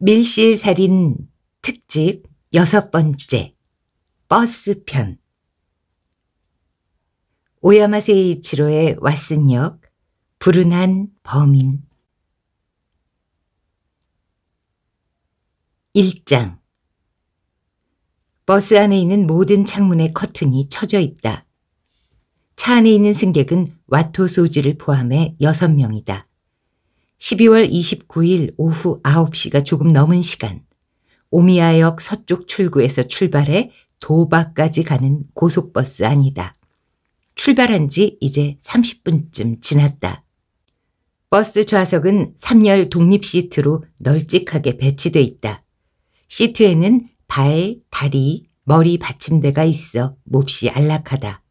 밀실살인 특집 여섯 번째 버스편 오야마 세이치로의 왓슨력 불운한 범인 1장 버스 안에 있는 모든 창문의 커튼이 쳐져 있다. 차 안에 있는 승객은 와토 소지를 포함해 6명이다. 12월 29일 오후 9시가 조금 넘은 시간, 오미야역 서쪽 출구에서 출발해 도바까지 가는 고속버스 안이다. 출발한 지 이제 30분쯤 지났다. 버스 좌석은 3열 독립 시트로 널찍하게 배치돼 있다. 시트에는 발, 다리, 머리 받침대가 있어 몹시 안락하다.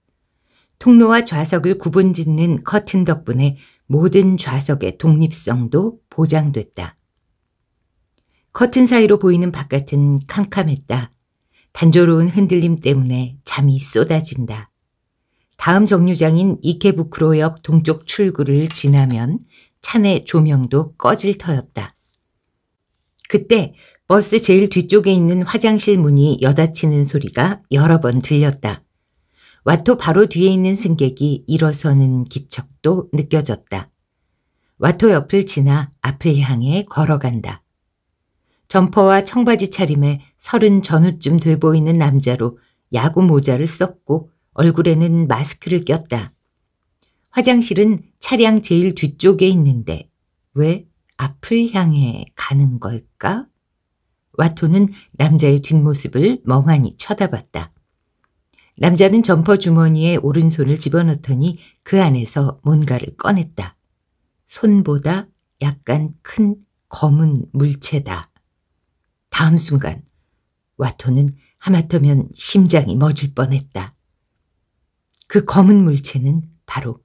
통로와 좌석을 구분짓는 커튼 덕분에 모든 좌석의 독립성도 보장됐다. 커튼 사이로 보이는 바깥은 캄캄했다. 단조로운 흔들림 때문에 잠이 쏟아진다. 다음 정류장인 이케부크로역 동쪽 출구를 지나면 차내 조명도 꺼질 터였다. 그때 버스 제일 뒤쪽에 있는 화장실 문이 여닫히는 소리가 여러 번 들렸다. 와토 바로 뒤에 있는 승객이 일어서는 기척도 느껴졌다. 와토 옆을 지나 앞을 향해 걸어간다. 점퍼와 청바지 차림에 서른 전후쯤 돼 보이는 남자로 야구 모자를 썼고 얼굴에는 마스크를 꼈다. 화장실은 차량 제일 뒤쪽에 있는데 왜 앞을 향해 가는 걸까? 와토는 남자의 뒷모습을 멍하니 쳐다봤다. 남자는 점퍼 주머니에 오른손을 집어넣더니 그 안에서 뭔가를 꺼냈다. 손보다 약간 큰 검은 물체다. 다음 순간 와토는 하마터면 심장이 멎을 뻔했다. 그 검은 물체는 바로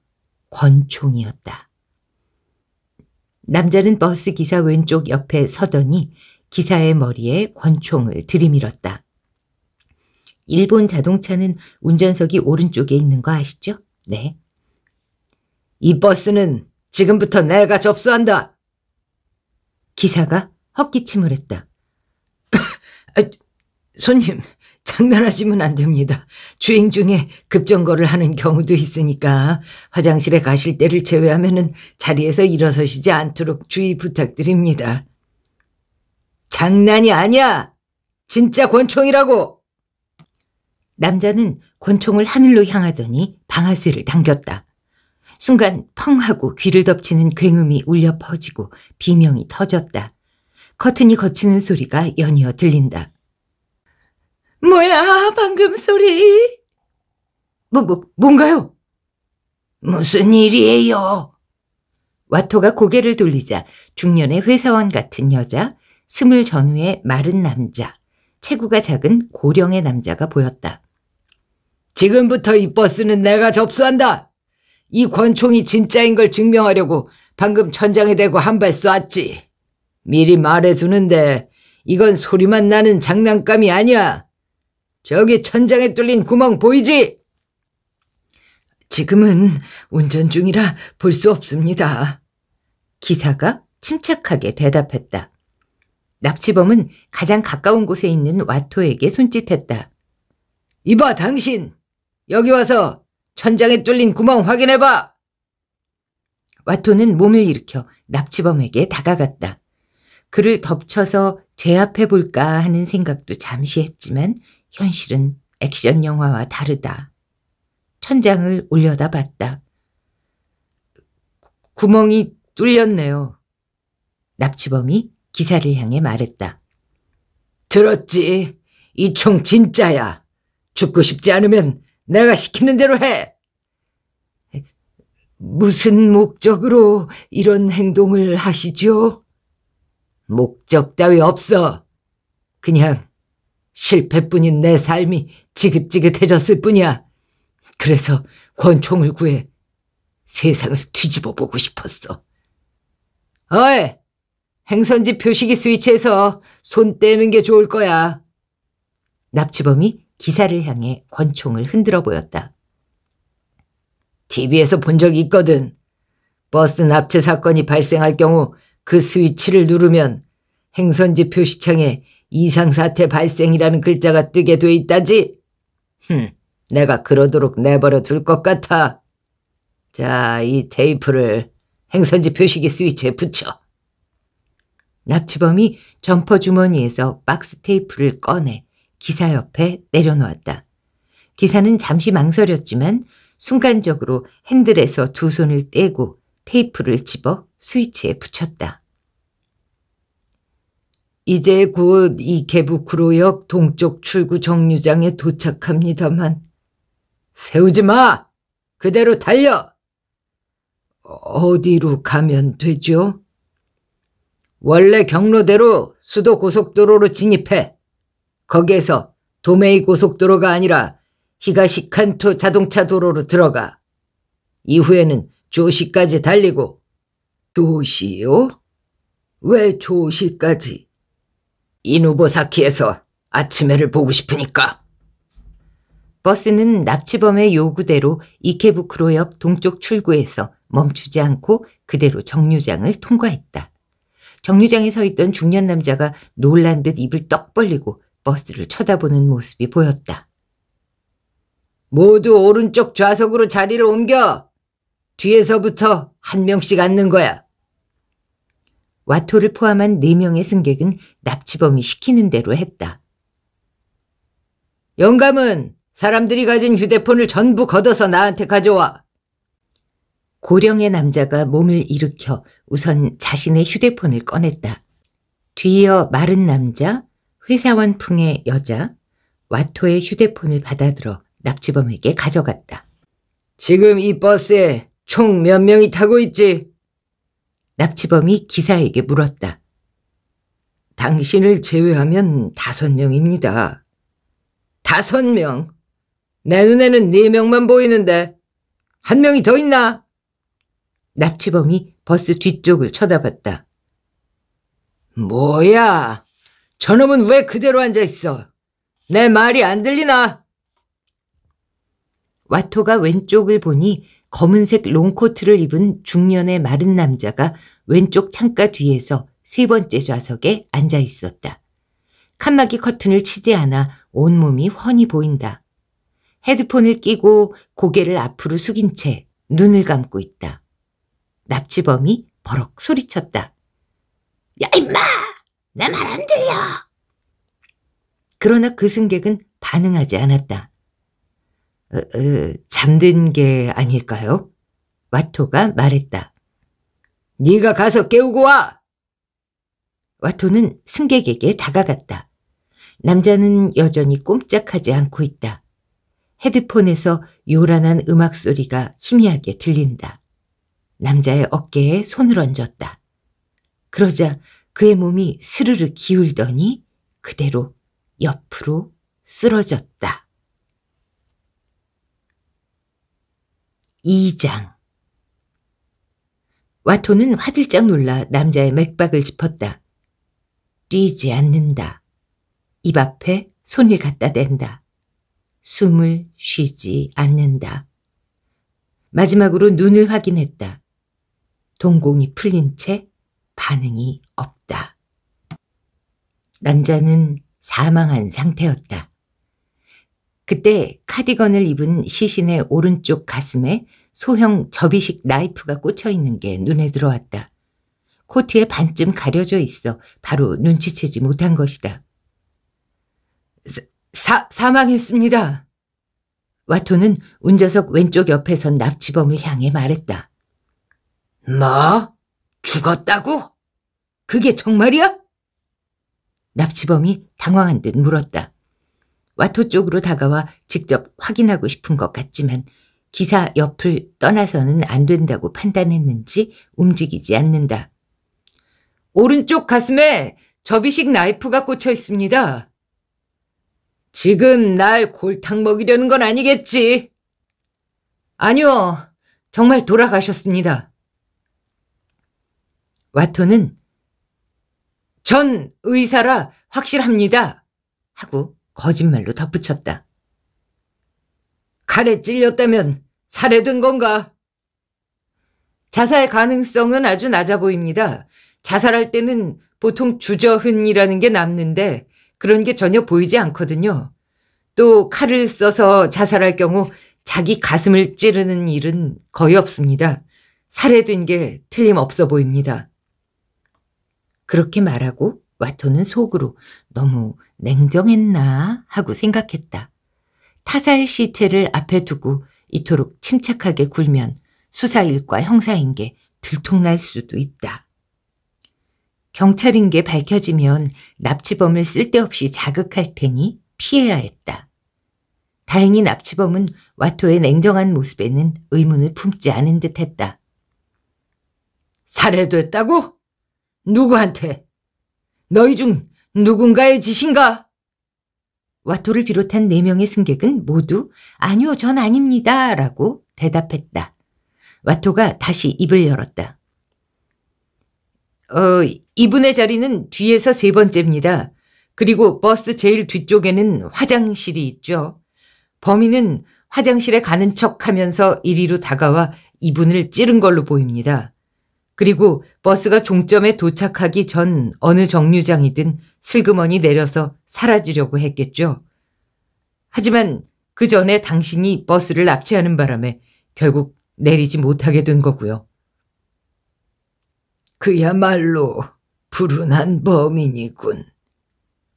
권총이었다. 남자는 버스 기사 왼쪽 옆에 서더니 기사의 머리에 권총을 들이밀었다. 일본 자동차는 운전석이 오른쪽에 있는 거 아시죠? 네. 이 버스는 지금부터 내가 접수한다. 기사가 헛기침을 했다. 아, 손님, 장난하시면 안 됩니다. 주행 중에 급정거를 하는 경우도 있으니까 화장실에 가실 때를 제외하면 자리에서 일어서시지 않도록 주의 부탁드립니다. 장난이 아니야! 진짜 권총이라고! 남자는 권총을 하늘로 향하더니 방아쇠를 당겼다. 순간 펑 하고 귀를 덮치는 굉음이 울려 퍼지고 비명이 터졌다. 커튼이 거치는 소리가 연이어 들린다. 뭐야, 방금 소리? 뭐, 뭐, 뭔가요? 무슨 일이에요? 와토가 고개를 돌리자 중년의 회사원 같은 여자, 스물 전후의 마른 남자, 체구가 작은 고령의 남자가 보였다. 지금부터 이 버스는 내가 접수한다. 이 권총이 진짜인 걸 증명하려고 방금 천장에 대고 한 발 쐈지. 미리 말해두는데 이건 소리만 나는 장난감이 아니야. 저기 천장에 뚫린 구멍 보이지? 지금은 운전 중이라 볼 수 없습니다. 기사가 침착하게 대답했다. 납치범은 가장 가까운 곳에 있는 와토에게 손짓했다. 이봐, 당신! 여기 와서 천장에 뚫린 구멍 확인해봐! 와토는 몸을 일으켜 납치범에게 다가갔다. 그를 덮쳐서 제압해 볼까 하는 생각도 잠시 했지만 현실은 액션 영화와 다르다. 천장을 올려다 봤다. 구멍이 뚫렸네요. 납치범이 기사를 향해 말했다. 들었지? 이 총 진짜야. 죽고 싶지 않으면 내가 시키는 대로 해. 무슨 목적으로 이런 행동을 하시죠? 목적 따위 없어. 그냥 실패뿐인 내 삶이 지긋지긋해졌을 뿐이야. 그래서 권총을 구해 세상을 뒤집어 보고 싶었어. 어이! 행선지 표시기 스위치에서 손 떼는 게 좋을 거야. 납치범이 기사를 향해 권총을 흔들어 보였다. TV에서 본 적이 있거든. 버스 납치 사건이 발생할 경우 그 스위치를 누르면 행선지 표시창에 이상사태 발생이라는 글자가 뜨게 돼 있다지? 흠, 내가 그러도록 내버려 둘 것 같아. 자, 이 테이프를 행선지 표시기 스위치에 붙여. 납치범이 점퍼 주머니에서 박스 테이프를 꺼내 기사 옆에 내려놓았다. 기사는 잠시 망설였지만 순간적으로 핸들에서 두 손을 떼고 테이프를 집어 스위치에 붙였다. 이제 곧 이케부쿠로역 동쪽 출구 정류장에 도착합니다만 세우지 마! 그대로 달려! 어디로 가면 되죠? 원래 경로대로 수도 고속도로로 진입해. 거기에서 도메이 고속도로가 아니라 히가시칸토 자동차 도로로 들어가. 이후에는 조시까지 달리고. 조시요? 왜 조시까지? 이누보사키에서 아침에를 보고 싶으니까. 버스는 납치범의 요구대로 이케부크로역 동쪽 출구에서 멈추지 않고 그대로 정류장을 통과했다. 정류장에 서 있던 중년 남자가 놀란 듯 입을 떡 벌리고 버스를 쳐다보는 모습이 보였다. 모두 오른쪽 좌석으로 자리를 옮겨! 뒤에서부터 한 명씩 앉는 거야. 와토를 포함한 4명의 승객은 납치범이 시키는 대로 했다. 영감은 사람들이 가진 휴대폰을 전부 걷어서 나한테 가져와. 고령의 남자가 몸을 일으켜 우선 자신의 휴대폰을 꺼냈다. 뒤이어 마른 남자, 회사원 풍의 여자, 와토의 휴대폰을 받아들어 납치범에게 가져갔다. 지금 이 버스에 총 몇 명이 타고 있지? 납치범이 기사에게 물었다. 당신을 제외하면 다섯 명입니다. 다섯 명? 내 눈에는 네 명만 보이는데 한 명이 더 있나? 납치범이 버스 뒤쪽을 쳐다봤다. 뭐야? 저놈은 왜 그대로 앉아 있어? 내 말이 안 들리나? 와토가 왼쪽을 보니 검은색 롱코트를 입은 중년의 마른 남자가 왼쪽 창가 뒤에서 세 번째 좌석에 앉아 있었다. 칸막이 커튼을 치지 않아 온몸이 훤히 보인다. 헤드폰을 끼고 고개를 앞으로 숙인 채 눈을 감고 있다. 납치범이 버럭 소리쳤다. 야 임마! 내 말 안 들려! 그러나 그 승객은 반응하지 않았다. 어, 어, 잠든 게 아닐까요? 와토가 말했다. 네가 가서 깨우고 와! 와토는 승객에게 다가갔다. 남자는 여전히 꼼짝하지 않고 있다. 헤드폰에서 요란한 음악 소리가 희미하게 들린다. 남자의 어깨에 손을 얹었다. 그러자 그의 몸이 스르르 기울더니 그대로 옆으로 쓰러졌다. 2장 와토는 화들짝 놀라 남자의 맥박을 짚었다. 뛰지 않는다. 입 앞에 손을 갖다 댄다. 숨을 쉬지 않는다. 마지막으로 눈을 확인했다. 동공이 풀린 채 반응이 없다. 남자는 사망한 상태였다. 그때 카디건을 입은 시신의 오른쪽 가슴에 소형 접이식 나이프가 꽂혀 있는 게 눈에 들어왔다. 코트에 반쯤 가려져 있어 바로 눈치채지 못한 것이다. 사, 사망했습니다. 와토는 운전석 왼쪽 옆에 선 납치범을 향해 말했다. 뭐? 죽었다고? 그게 정말이야? 납치범이 당황한 듯 물었다. 와토 쪽으로 다가와 직접 확인하고 싶은 것 같지만 기사 옆을 떠나서는 안 된다고 판단했는지 움직이지 않는다. 오른쪽 가슴에 접이식 나이프가 꽂혀 있습니다. 지금 날 골탕 먹이려는 건 아니겠지? 아니요, 정말 돌아가셨습니다. 와토는 전 의사라 확실합니다. 하고 거짓말로 덧붙였다. 칼에 찔렸다면 살해된 건가? 자살 가능성은 아주 낮아 보입니다. 자살할 때는 보통 주저흔이라는 게 남는데 그런 게 전혀 보이지 않거든요. 또 칼을 써서 자살할 경우 자기 가슴을 찌르는 일은 거의 없습니다. 살해된 게 틀림없어 보입니다. 그렇게 말하고 와토는 속으로 너무 냉정했나 하고 생각했다. 타살 시체를 앞에 두고 이토록 침착하게 굴면 수사일과 형사인 게 들통날 수도 있다. 경찰인 게 밝혀지면 납치범을 쓸데없이 자극할 테니 피해야 했다. 다행히 납치범은 와토의 냉정한 모습에는 의문을 품지 않은 듯 했다. 살해됐다고? 누구한테? 너희 중 누군가의 짓인가? 와토를 비롯한 네 명의 승객은 모두 아니요, 전 아닙니다. 라고 대답했다. 와토가 다시 입을 열었다. 어, 이분의 자리는 뒤에서 세 번째입니다. 그리고 버스 제일 뒤쪽에는 화장실이 있죠. 범인은 화장실에 가는 척 하면서 이리로 다가와 이분을 찌른 걸로 보입니다. 그리고 버스가 종점에 도착하기 전 어느 정류장이든 슬그머니 내려서 사라지려고 했겠죠. 하지만 그 전에 당신이 버스를 납치하는 바람에 결국 내리지 못하게 된 거고요. 그야말로 불운한 범인이군.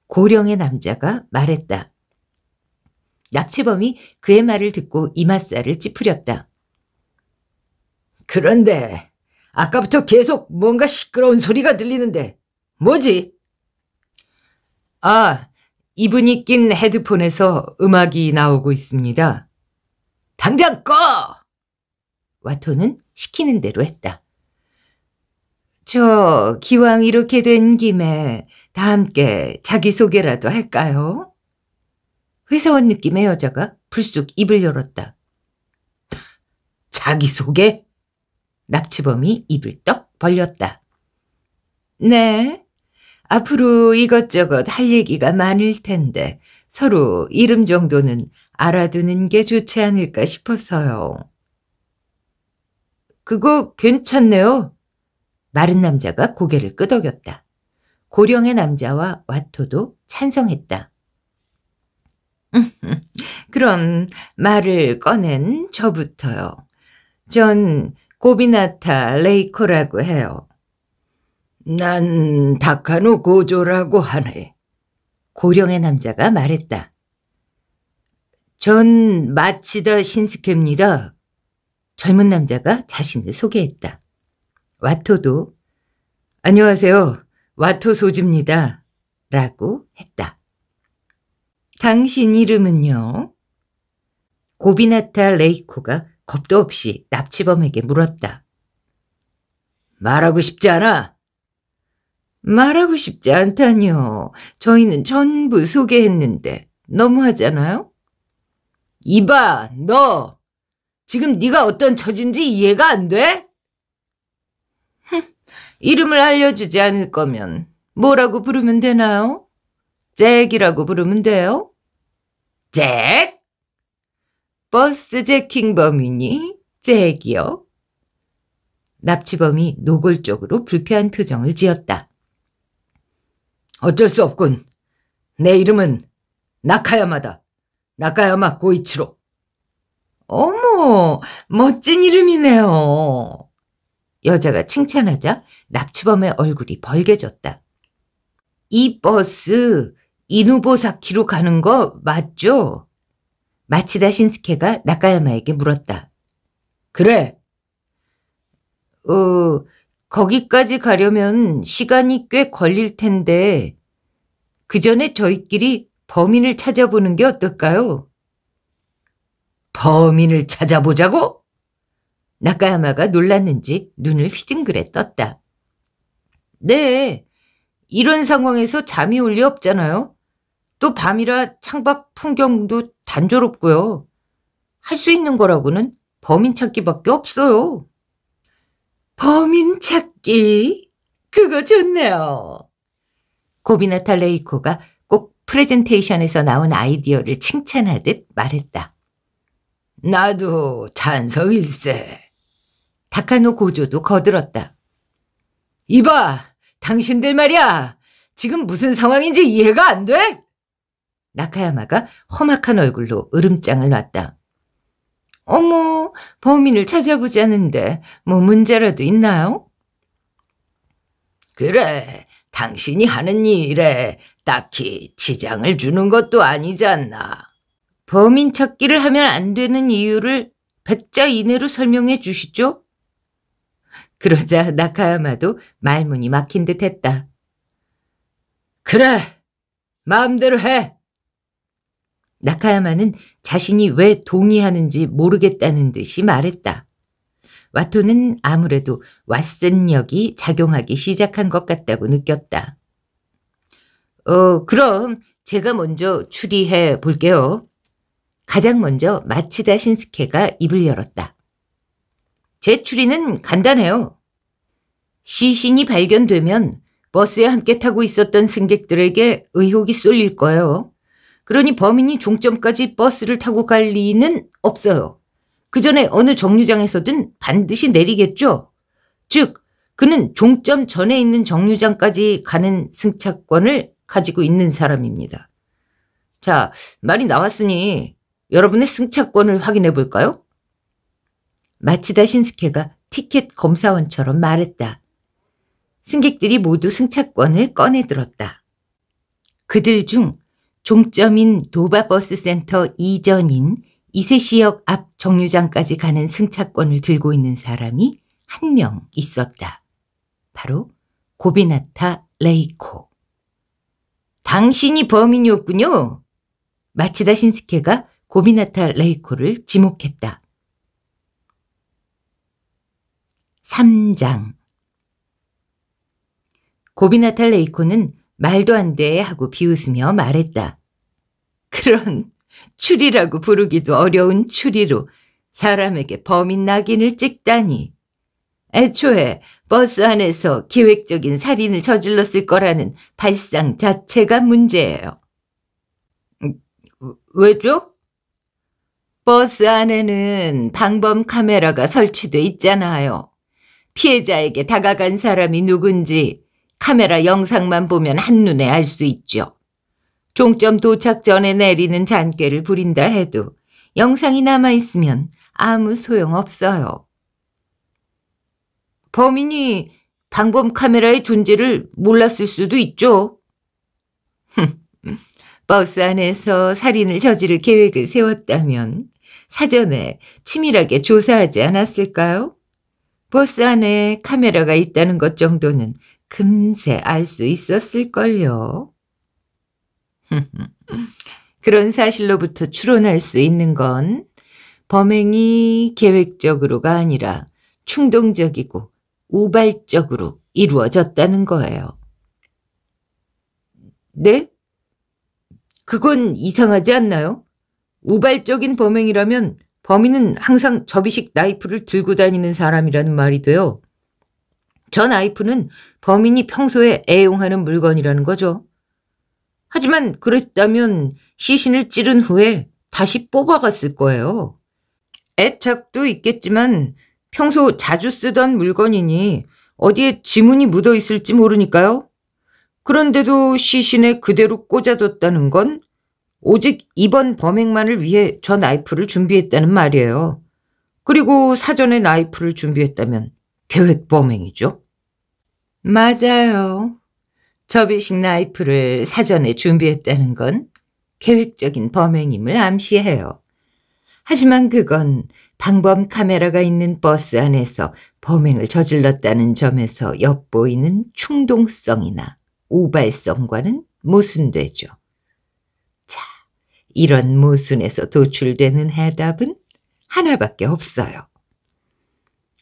고령의 남자가 말했다. 납치범이 그의 말을 듣고 이맛살을 찌푸렸다. 그런데 아까부터 계속 뭔가 시끄러운 소리가 들리는데 뭐지? 아, 이분이 낀 헤드폰에서 음악이 나오고 있습니다. 당장 꺼! 와토는 시키는 대로 했다. 저 기왕 이렇게 된 김에 다 함께 자기소개라도 할까요? 회사원 느낌의 여자가 불쑥 입을 열었다. 자기소개? 납치범이 입을 떡 벌렸다. 네. 앞으로 이것저것 할 얘기가 많을 텐데 서로 이름 정도는 알아두는 게 좋지 않을까 싶어서요. 그거 괜찮네요. 마른 남자가 고개를 끄덕였다. 고령의 남자와 와토도 찬성했다. 그럼 말을 꺼낸 저부터요. 전 고비나타 레이코라고 해요. 난 다카노 고조라고 하네. 고령의 남자가 말했다. 전 마치다 신스케입니다. 젊은 남자가 자신을 소개했다. 와토도 안녕하세요. 와토 소지입니다. 라고 했다. 당신 이름은요? 고비나타 레이코가 겁도 없이 납치범에게 물었다. 말하고 싶지 않아? 말하고 싶지 않다니요. 저희는 전부 소개했는데 너무하잖아요? 이봐, 너 지금 네가 어떤 처진지 이해가 안 돼? 이름을 알려주지 않을 거면 뭐라고 부르면 되나요? 잭이라고 부르면 돼요? 잭? 버스 제킹범이니? 잭이요? 납치범이 노골적으로 불쾌한 표정을 지었다. 어쩔 수 없군. 내 이름은 나카야마다. 나카야마 고이치로. 어머, 멋진 이름이네요. 여자가 칭찬하자 납치범의 얼굴이 벌개졌다. 이 버스 이누보사키로 가는 거 맞죠? 마치다 신스케가 나카야마에게 물었다. 그래. 어, 거기까지 가려면 시간이 꽤 걸릴 텐데 그 전에 저희끼리 범인을 찾아보는 게 어떨까요? 범인을 찾아보자고? 나카야마가 놀랐는지 눈을 휘둥그레 떴다. 네, 이런 상황에서 잠이 올 리 없잖아요. 또 밤이라 창밖 풍경도 단조롭고요. 할 수 있는 거라고는 범인 찾기밖에 없어요. 범인 찾기? 그거 좋네요. 고비나타 레이코가 꼭 프레젠테이션에서 나온 아이디어를 칭찬하듯 말했다. 나도 찬성일세. 다카노 고조도 거들었다. 이봐, 당신들 말이야. 지금 무슨 상황인지 이해가 안 돼? 나카야마가 험악한 얼굴로 으름장을 놨다. 어머, 범인을 찾아보자는데 뭐 문제라도 있나요? 그래, 당신이 하는 일에 딱히 지장을 주는 것도 아니잖아. 범인 찾기를 하면 안 되는 이유를 백자 이내로 설명해 주시죠? 그러자 나카야마도 말문이 막힌 듯 했다. 그래, 마음대로 해. 나카야마는 자신이 왜 동의하는지 모르겠다는 듯이 말했다. 와토는 아무래도 왓슨력이 작용하기 시작한 것 같다고 느꼈다. 어, 그럼 제가 먼저 추리해 볼게요. 가장 먼저 마치다 신스케가 입을 열었다. 제 추리는 간단해요. 시신이 발견되면 버스에 함께 타고 있었던 승객들에게 의혹이 쏠릴 거예요. 그러니 범인이 종점까지 버스를 타고 갈 리는 없어요. 그 전에 어느 정류장에서든 반드시 내리겠죠. 즉, 그는 종점 전에 있는 정류장까지 가는 승차권을 가지고 있는 사람입니다. 자, 말이 나왔으니 여러분의 승차권을 확인해 볼까요? 마치다 신스케가 티켓 검사원처럼 말했다. 승객들이 모두 승차권을 꺼내 들었다. 그들 중 종점인 도바버스 센터 이전인 이세시역 앞 정류장까지 가는 승차권을 들고 있는 사람이 한 명 있었다. 바로 고비나타 레이코. 당신이 범인이었군요. 마치다 신스케가 고비나타 레이코를 지목했다. 3장 고비나타 레이코는 말도 안 돼 하고 비웃으며 말했다. 그런 추리라고 부르기도 어려운 추리로 사람에게 범인 낙인을 찍다니. 애초에 버스 안에서 계획적인 살인을 저질렀을 거라는 발상 자체가 문제예요. 음, 왜죠? 버스 안에는 방범 카메라가 설치돼 있잖아요. 피해자에게 다가간 사람이 누군지 카메라 영상만 보면 한눈에 알 수 있죠. 종점 도착 전에 내리는 잔꾀를 부린다 해도 영상이 남아있으면 아무 소용없어요. 범인이 방범 카메라의 존재를 몰랐을 수도 있죠. 버스 안에서 살인을 저지를 계획을 세웠다면 사전에 치밀하게 조사하지 않았을까요? 버스 안에 카메라가 있다는 것 정도는 금세 알 수 있었을걸요. 그런 사실로부터 추론할 수 있는 건 범행이 계획적으로가 아니라 충동적이고 우발적으로 이루어졌다는 거예요. 네? 그건 이상하지 않나요? 우발적인 범행이라면 범인은 항상 접이식 나이프를 들고 다니는 사람이라는 말이 돼요. 저 나이프는 범인이 평소에 애용하는 물건이라는 거죠. 하지만 그랬다면 시신을 찌른 후에 다시 뽑아갔을 거예요. 애착도 있겠지만 평소 자주 쓰던 물건이니 어디에 지문이 묻어 있을지 모르니까요. 그런데도 시신에 그대로 꽂아뒀다는 건 오직 이번 범행만을 위해 저 나이프를 준비했다는 말이에요. 그리고 사전에 나이프를 준비했다면 계획 범행이죠. 맞아요. 접이식 나이프를 사전에 준비했다는 건 계획적인 범행임을 암시해요. 하지만 그건 방범 카메라가 있는 버스 안에서 범행을 저질렀다는 점에서 엿보이는 충동성이나 우발성과는 모순되죠. 자, 이런 모순에서 도출되는 해답은 하나밖에 없어요.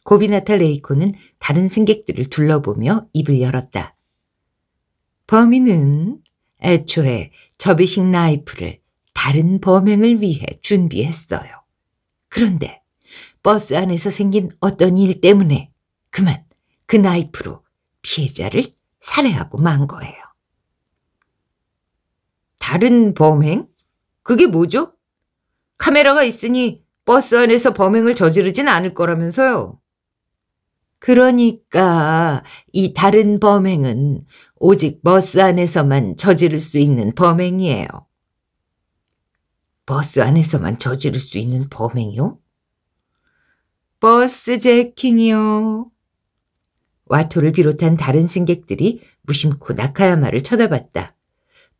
고비나타 레이코는 다른 승객들을 둘러보며 입을 열었다. 범인은 애초에 접이식 나이프를 다른 범행을 위해 준비했어요. 그런데 버스 안에서 생긴 어떤 일 때문에 그만 그 나이프로 피해자를 살해하고 만 거예요. 다른 범행? 그게 뭐죠? 카메라가 있으니 버스 안에서 범행을 저지르진 않을 거라면서요. 그러니까 이 다른 범행은 오직 버스 안에서만 저지를 수 있는 범행이에요. 버스 안에서만 저지를 수 있는 범행이요? bus jacking이요. 와토를 비롯한 다른 승객들이 무심코 나카야마를 쳐다봤다.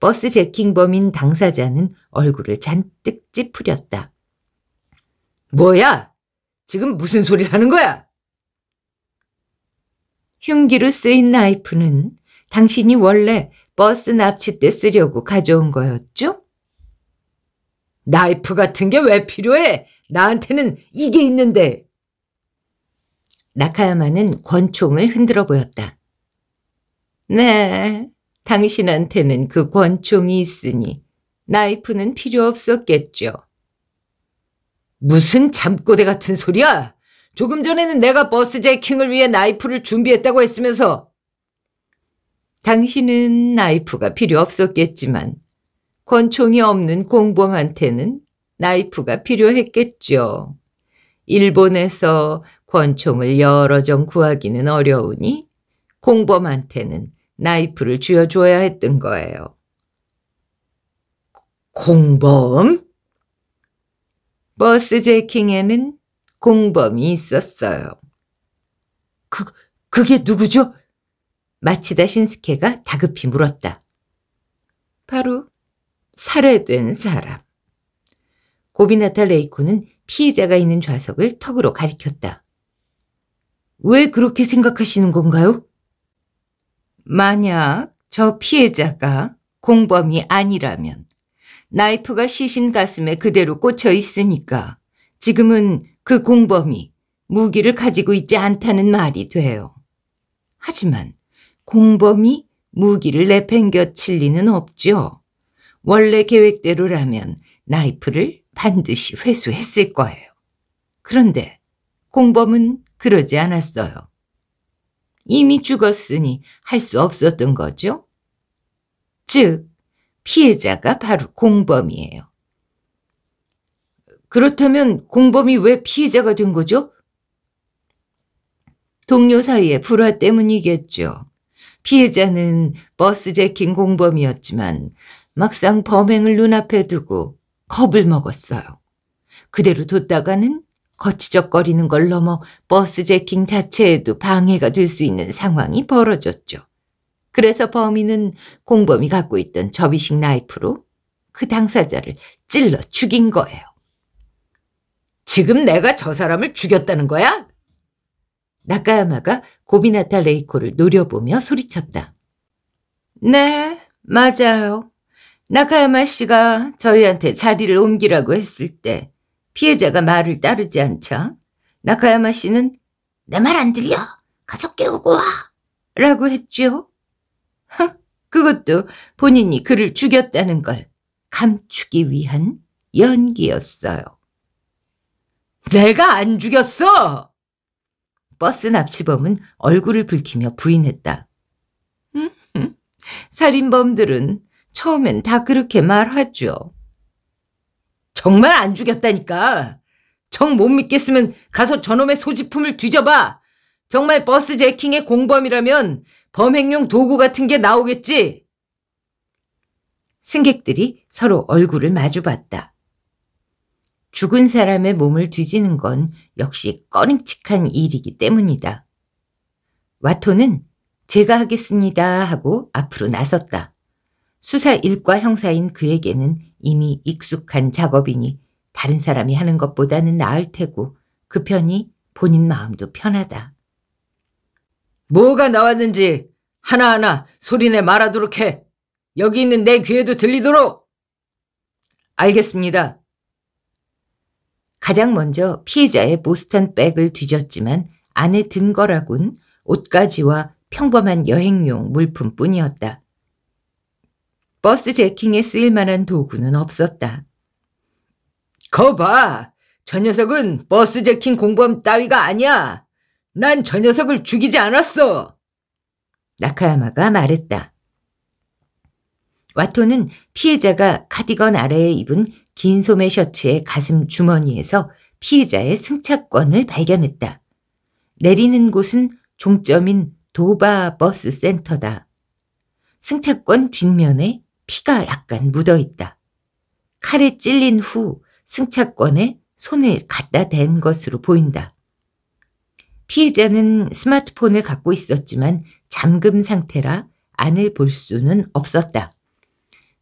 bus jacking 범인 당사자는 얼굴을 잔뜩 찌푸렸다. 뭐야? 지금 무슨 소리를 하는 거야? 흉기로 쓰인 나이프는 당신이 원래 버스 납치 때 쓰려고 가져온 거였죠? 나이프 같은 게 왜 필요해? 나한테는 이게 있는데. 나카야마는 권총을 흔들어 보였다. 네, 당신한테는 그 권총이 있으니 나이프는 필요 없었겠죠. 무슨 잠꼬대 같은 소리야? 조금 전에는 내가 버스 제킹을 위해 나이프를 준비했다고 했으면서. 당신은 나이프가 필요 없었겠지만 권총이 없는 공범한테는 나이프가 필요했겠죠. 일본에서 권총을 여러 정 구하기는 어려우니 공범한테는 나이프를 쥐어줘야 했던 거예요. 공범? 버스 제킹에는 공범이 있었어요. 그, 그게 누구죠? 마치다 신스케가 다급히 물었다. 바로 살해된 사람. 고비나타 레이코는 피해자가 있는 좌석을 턱으로 가리켰다. 왜 그렇게 생각하시는 건가요? 만약 저 피해자가 공범이 아니라면 나이프가 시신 가슴에 그대로 꽂혀 있으니까 지금은 그 공범이 무기를 가지고 있지 않다는 말이 돼요. 하지만 공범이 무기를 내팽겨칠 리는 없죠. 원래 계획대로라면 나이프를 반드시 회수했을 거예요. 그런데 공범은 그러지 않았어요. 이미 죽었으니 할 수 없었던 거죠. 즉, 피해자가 바로 공범이에요. 그렇다면 공범이 왜 피해자가 된 거죠? 동료 사이의 불화 때문이겠죠. 피해자는 버스 제킹 공범이었지만 막상 범행을 눈앞에 두고 겁을 먹었어요. 그대로 뒀다가는 거치적거리는 걸 넘어 bus jacking 자체에도 방해가 될 수 있는 상황이 벌어졌죠. 그래서 범인은 공범이 갖고 있던 접이식 나이프로 그 당사자를 찔러 죽인 거예요. 지금 내가 저 사람을 죽였다는 거야? 나카야마가 고비나타 레이코를 노려보며 소리쳤다. 네, 맞아요. 나카야마 씨가 저희한테 자리를 옮기라고 했을 때 피해자가 말을 따르지 않자 나카야마 씨는 내 말 안 들려? 가서 깨우고 와! 라고 했죠. 그것도 본인이 그를 죽였다는 걸 감추기 위한 연기였어요. 내가 안 죽였어! 버스 납치범은 얼굴을 붉히며 부인했다. 살인범들은 처음엔 다 그렇게 말하죠. 정말 안 죽였다니까. 정 못 믿겠으면 가서 저놈의 소지품을 뒤져봐. 정말 버스 제킹의 공범이라면 범행용 도구 같은 게 나오겠지. 승객들이 서로 얼굴을 마주봤다. 죽은 사람의 몸을 뒤지는 건 역시 꺼림칙한 일이기 때문이다. 와토는 제가 하겠습니다 하고 앞으로 나섰다. 수사 일과 형사인 그에게는 이미 익숙한 작업이니 다른 사람이 하는 것보다는 나을 테고 그 편이 본인 마음도 편하다. 뭐가 나왔는지 하나하나 소리내 말하도록 해. 여기 있는 내 귀에도 들리도록. 알겠습니다. 가장 먼저 피해자의 보스턴 백을 뒤졌지만 안에 든 거라곤 옷가지와 평범한 여행용 물품뿐이었다. 버스 제킹에 쓰일 만한 도구는 없었다. 거봐! 저 녀석은 버스 제킹 공범 따위가 아니야! 난 저 녀석을 죽이지 않았어! 나카야마가 말했다. 와토는 피해자가 카디건 아래에 입은 긴 소매 셔츠의 가슴 주머니에서 피해자의 승차권을 발견했다. 내리는 곳은 종점인 도바 버스 센터다. 승차권 뒷면에 피가 약간 묻어 있다. 칼에 찔린 후 승차권에 손을 갖다 댄 것으로 보인다. 피해자는 스마트폰을 갖고 있었지만 잠금 상태라 안을 볼 수는 없었다.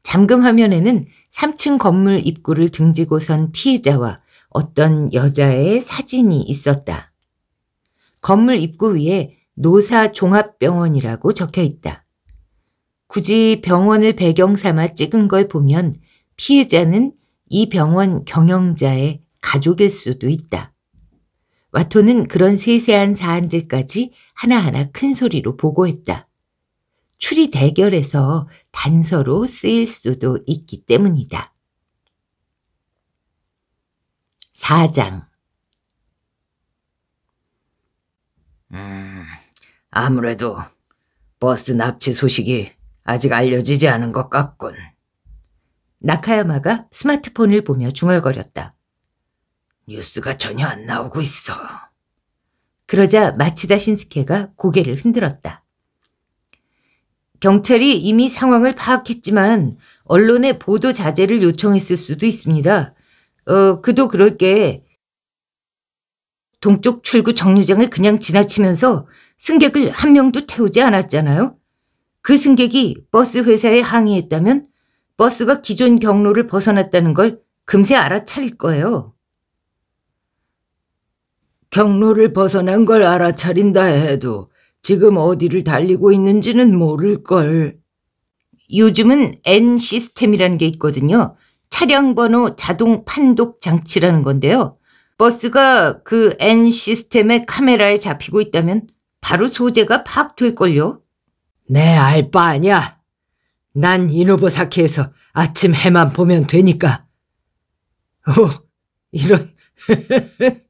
잠금 화면에는 3층 건물 입구를 등지고 선 피해자와 어떤 여자의 사진이 있었다. 건물 입구 위에 노사 종합병원이라고 적혀 있다. 굳이 병원을 배경 삼아 찍은 걸 보면 피해자는 이 병원 경영자의 가족일 수도 있다. 와토는 그런 세세한 사안들까지 하나하나 큰 소리로 보고했다. 추리 대결에서 단서로 쓰일 수도 있기 때문이다. 4장 음, 아무래도 버스 납치 소식이 아직 알려지지 않은 것 같군. 나카야마가 스마트폰을 보며 중얼거렸다. 뉴스가 전혀 안 나오고 있어. 그러자 마치다 신스케가 고개를 흔들었다. 경찰이 이미 상황을 파악했지만 언론에 보도 자제를 요청했을 수도 있습니다. 어, 그도 그럴 게 동쪽 출구 정류장을 그냥 지나치면서 승객을 한 명도 태우지 않았잖아요. 그 승객이 버스 회사에 항의했다면 버스가 기존 경로를 벗어났다는 걸 금세 알아차릴 거예요. 경로를 벗어난 걸 알아차린다 해도 지금 어디를 달리고 있는지는 모를걸. 요즘은 N 시스템이라는 게 있거든요. 차량 번호 자동 판독 장치라는 건데요. 버스가 그 N 시스템의 카메라에 잡히고 있다면 바로 소재가 파악될걸요. 네, 알 바 아냐. 난 이노보사키에서 아침 해만 보면 되니까. 오, 이런.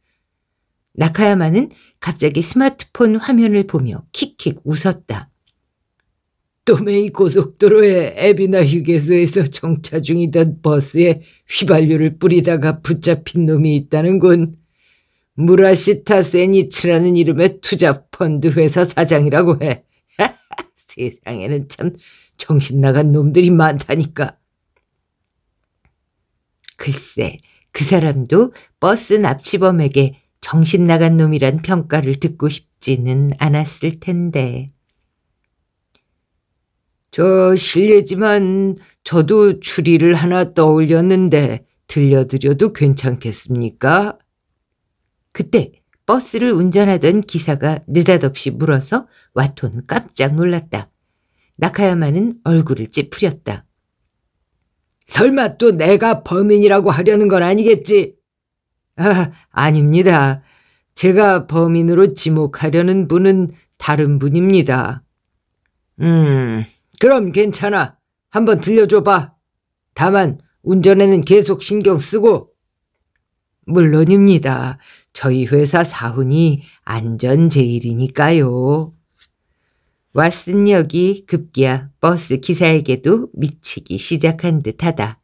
나카야마는 갑자기 스마트폰 화면을 보며 킥킥 웃었다. 또메이 고속도로의 에비나 휴게소에서 정차 중이던 버스에 휘발유를 뿌리다가 붙잡힌 놈이 있다는군. 무라시타 세니츠라는 이름의 투자 펀드 회사 사장이라고 해. 세상에는 참 정신 나간 놈들이 많다니까. 글쎄, 그 사람도 버스 납치범에게 정신 나간 놈이란 평가를 듣고 싶지는 않았을 텐데. 저 실례지만 저도 추리를 하나 떠올렸는데 들려드려도 괜찮겠습니까? 그때 버스를 운전하던 기사가 느닷없이 물어서 와토는 깜짝 놀랐다. 나카야마는 얼굴을 찌푸렸다. 설마 또 내가 범인이라고 하려는 건 아니겠지? 아, 아닙니다. 제가 범인으로 지목하려는 분은 다른 분입니다. 음, 그럼 괜찮아. 한번 들려줘봐. 다만 운전에는 계속 신경 쓰고. 물론입니다. 저희 회사 사훈이 안전 제일이니까요. 왓슨 역이 급기야 버스 기사에게도 미치기 시작한 듯하다.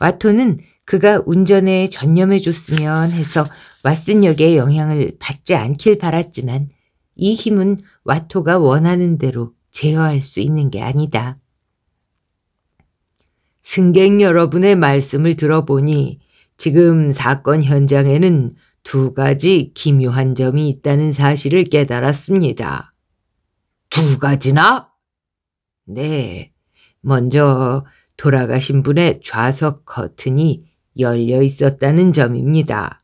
와토는 그가 운전에 전념해 줬으면 해서 왓슨 역의 영향을 받지 않길 바랐지만 이 힘은 와토가 원하는 대로 제어할 수 있는 게 아니다. 승객 여러분의 말씀을 들어보니 지금 사건 현장에는 두 가지 기묘한 점이 있다는 사실을 깨달았습니다. 두 가지나? 네. 먼저 돌아가신 분의 좌석 커튼이 열려 있었다는 점입니다.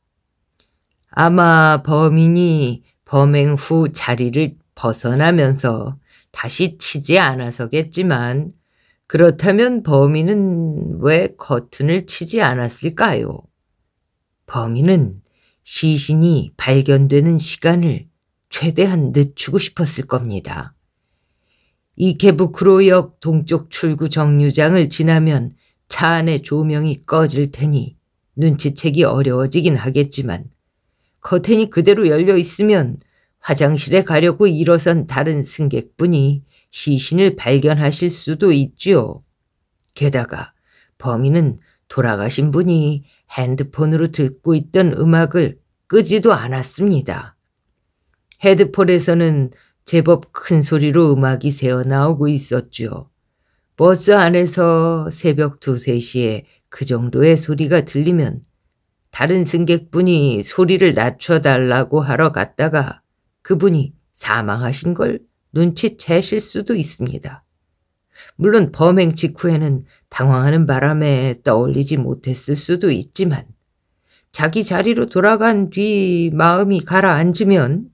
아마 범인이 범행 후 자리를 벗어나면서 다시 치지 않아서겠지만 그렇다면 범인은 왜 커튼을 치지 않았을까요? 범인은 시신이 발견되는 시간을 최대한 늦추고 싶었을 겁니다. 이케부크로역 동쪽 출구 정류장을 지나면 차 안의 조명이 꺼질 테니 눈치채기 어려워지긴 하겠지만 커튼이 그대로 열려 있으면 화장실에 가려고 일어선 다른 승객분이 시신을 발견하실 수도 있지요. 게다가 범인은 돌아가신 분이 핸드폰으로 듣고 있던 음악을 끄지도 않았습니다. 헤드폰에서는 제법 큰 소리로 음악이 새어 나오고 있었죠. 버스 안에서 새벽 2, 3시에 그 정도의 소리가 들리면 다른 승객분이 소리를 낮춰달라고 하러 갔다가 그분이 사망하신 걸 눈치채실 수도 있습니다. 물론 범행 직후에는 당황하는 바람에 떠올리지 못했을 수도 있지만 자기 자리로 돌아간 뒤 마음이 가라앉으면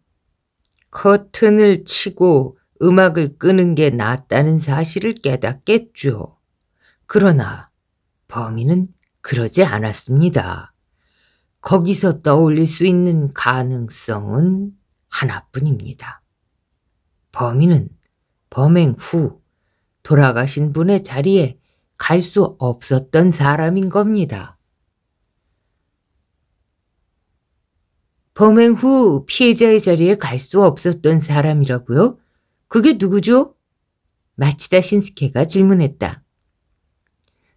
커튼을 치고 음악을 끄는 게 낫다는 사실을 깨닫겠죠. 그러나 범인은 그러지 않았습니다. 거기서 떠올릴 수 있는 가능성은 하나뿐입니다. 범인은 범행 후 돌아가신 분의 자리에 갈 수 없었던 사람인 겁니다. 범행 후 피해자의 자리에 갈 수 없었던 사람이라고요? 그게 누구죠? 마치다 신스케가 질문했다.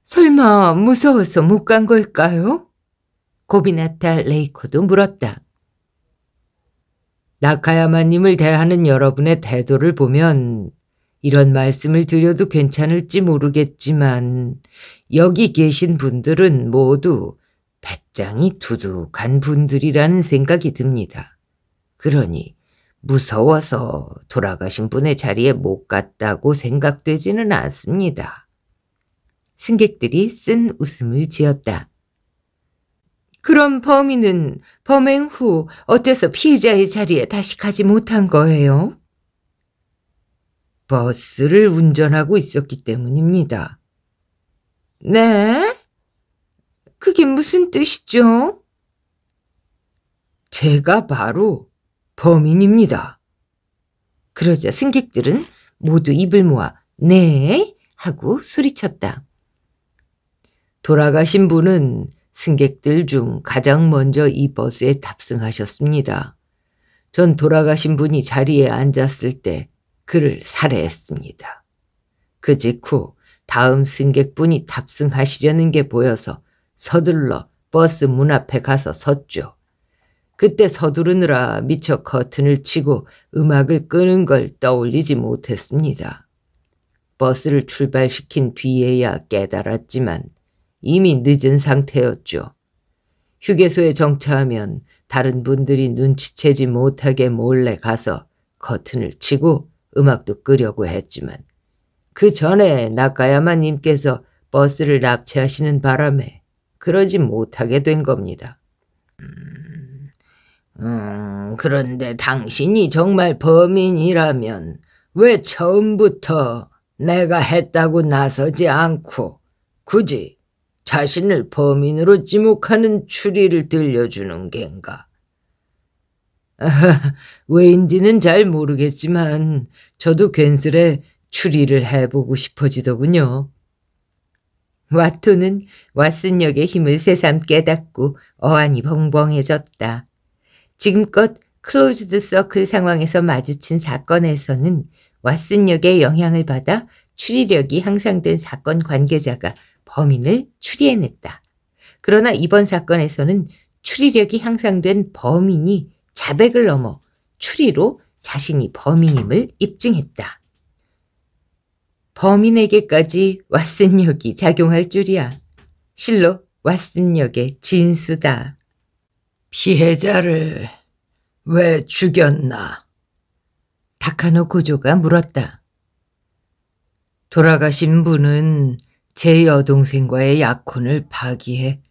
설마 무서워서 못 간 걸까요? 고비나타 레이코도 물었다. 나카야마님을 대하는 여러분의 태도를 보면 이런 말씀을 드려도 괜찮을지 모르겠지만 여기 계신 분들은 모두 배짱이 두둑한 분들이라는 생각이 듭니다. 그러니 무서워서 돌아가신 분의 자리에 못 갔다고 생각되지는 않습니다. 승객들이 쓴 웃음을 지었다. 그럼 범인은 범행 후 어째서 피해자의 자리에 다시 가지 못한 거예요? 버스를 운전하고 있었기 때문입니다. 네? 그게 무슨 뜻이죠? 제가 바로 범인입니다. 그러자 승객들은 모두 입을 모아 네 하고 소리쳤다. 돌아가신 분은 승객들 중 가장 먼저 이 버스에 탑승하셨습니다. 전 돌아가신 분이 자리에 앉았을 때 그를 살해했습니다. 그 직후 다음 승객분이 탑승하시려는 게 보여서 서둘러 버스 문 앞에 가서 섰죠. 그때 서두르느라 미처 커튼을 치고 음악을 끄는 걸 떠올리지 못했습니다. 버스를 출발시킨 뒤에야 깨달았지만 이미 늦은 상태였죠. 휴게소에 정차하면 다른 분들이 눈치채지 못하게 몰래 가서 커튼을 치고 음악도 끄려고 했지만 그 전에 나카야마님께서 버스를 납치하시는 바람에 그러지 못하게 된 겁니다. 음, 음, 그런데 당신이 정말 범인이라면 왜 처음부터 내가 했다고 나서지 않고 굳이 자신을 범인으로 지목하는 추리를 들려주는 겐가? 왜인지는 잘 모르겠지만 저도 괜스레 추리를 해보고 싶어지더군요. 와토는 왓슨력의 힘을 새삼 깨닫고 어안이 벙벙해졌다. 지금껏 closed circle 상황에서 마주친 사건에서는 왓슨 역의 영향을 받아 추리력이 향상된 사건 관계자가 범인을 추리해냈다. 그러나 이번 사건에서는 추리력이 향상된 범인이 자백을 넘어 추리로 자신이 범인임을 입증했다. 범인에게까지 왓슨 역이 작용할 줄이야. 실로 왓슨 역의 진수다. 피해자를 왜 죽였나? 다카노 고조가 물었다. 돌아가신 분은 제 여동생과의 약혼을 파기해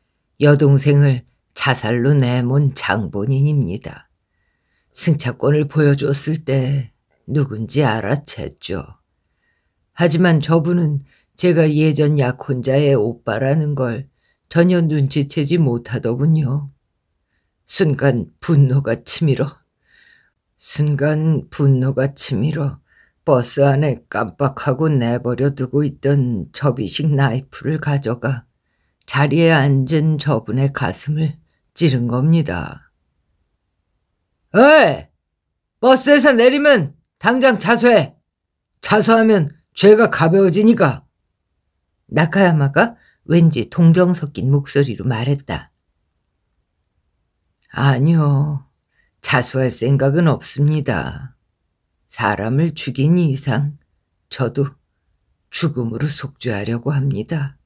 여동생을 자살로 내몬 장본인입니다. 승차권을 보여줬을 때 누군지 알아챘죠. 하지만 저분은 제가 예전 약혼자의 오빠라는 걸 전혀 눈치채지 못하더군요. 순간 분노가 치밀어. 순간 분노가 치밀어 버스 안에 깜빡하고 내버려 두고 있던 접이식 나이프를 가져가 자리에 앉은 저분의 가슴을 찌른 겁니다. 어이! 버스에서 내리면 당장 자수해. 자수하면 죄가 가벼워지니까. 나카야마가 왠지 동정 섞인 목소리로 말했다. 아니요. 자수할 생각은 없습니다. 사람을 죽인 이상 저도 죽음으로 속죄하려고 합니다.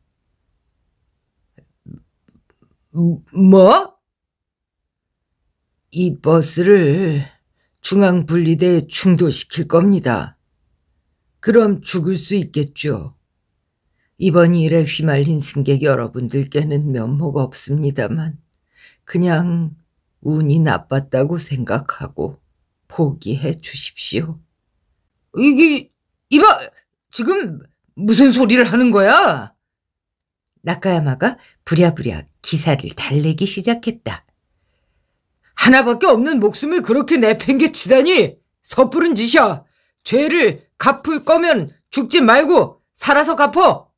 뭐? 이 버스를 중앙분리대에 충돌시킬 겁니다. 그럼 죽을 수 있겠죠. 이번 일에 휘말린 승객 여러분들께는 면모가 없습니다만 그냥 운이 나빴다고 생각하고 포기해 주십시오. 이게 이봐 지금 무슨 소리를 하는 거야? 나카야마가 부랴부랴 기사를 달래기 시작했다. 하나밖에 없는 목숨을 그렇게 내팽개치다니 섣부른 짓이야. 죄를 갚을 거면 죽지 말고 살아서 갚어.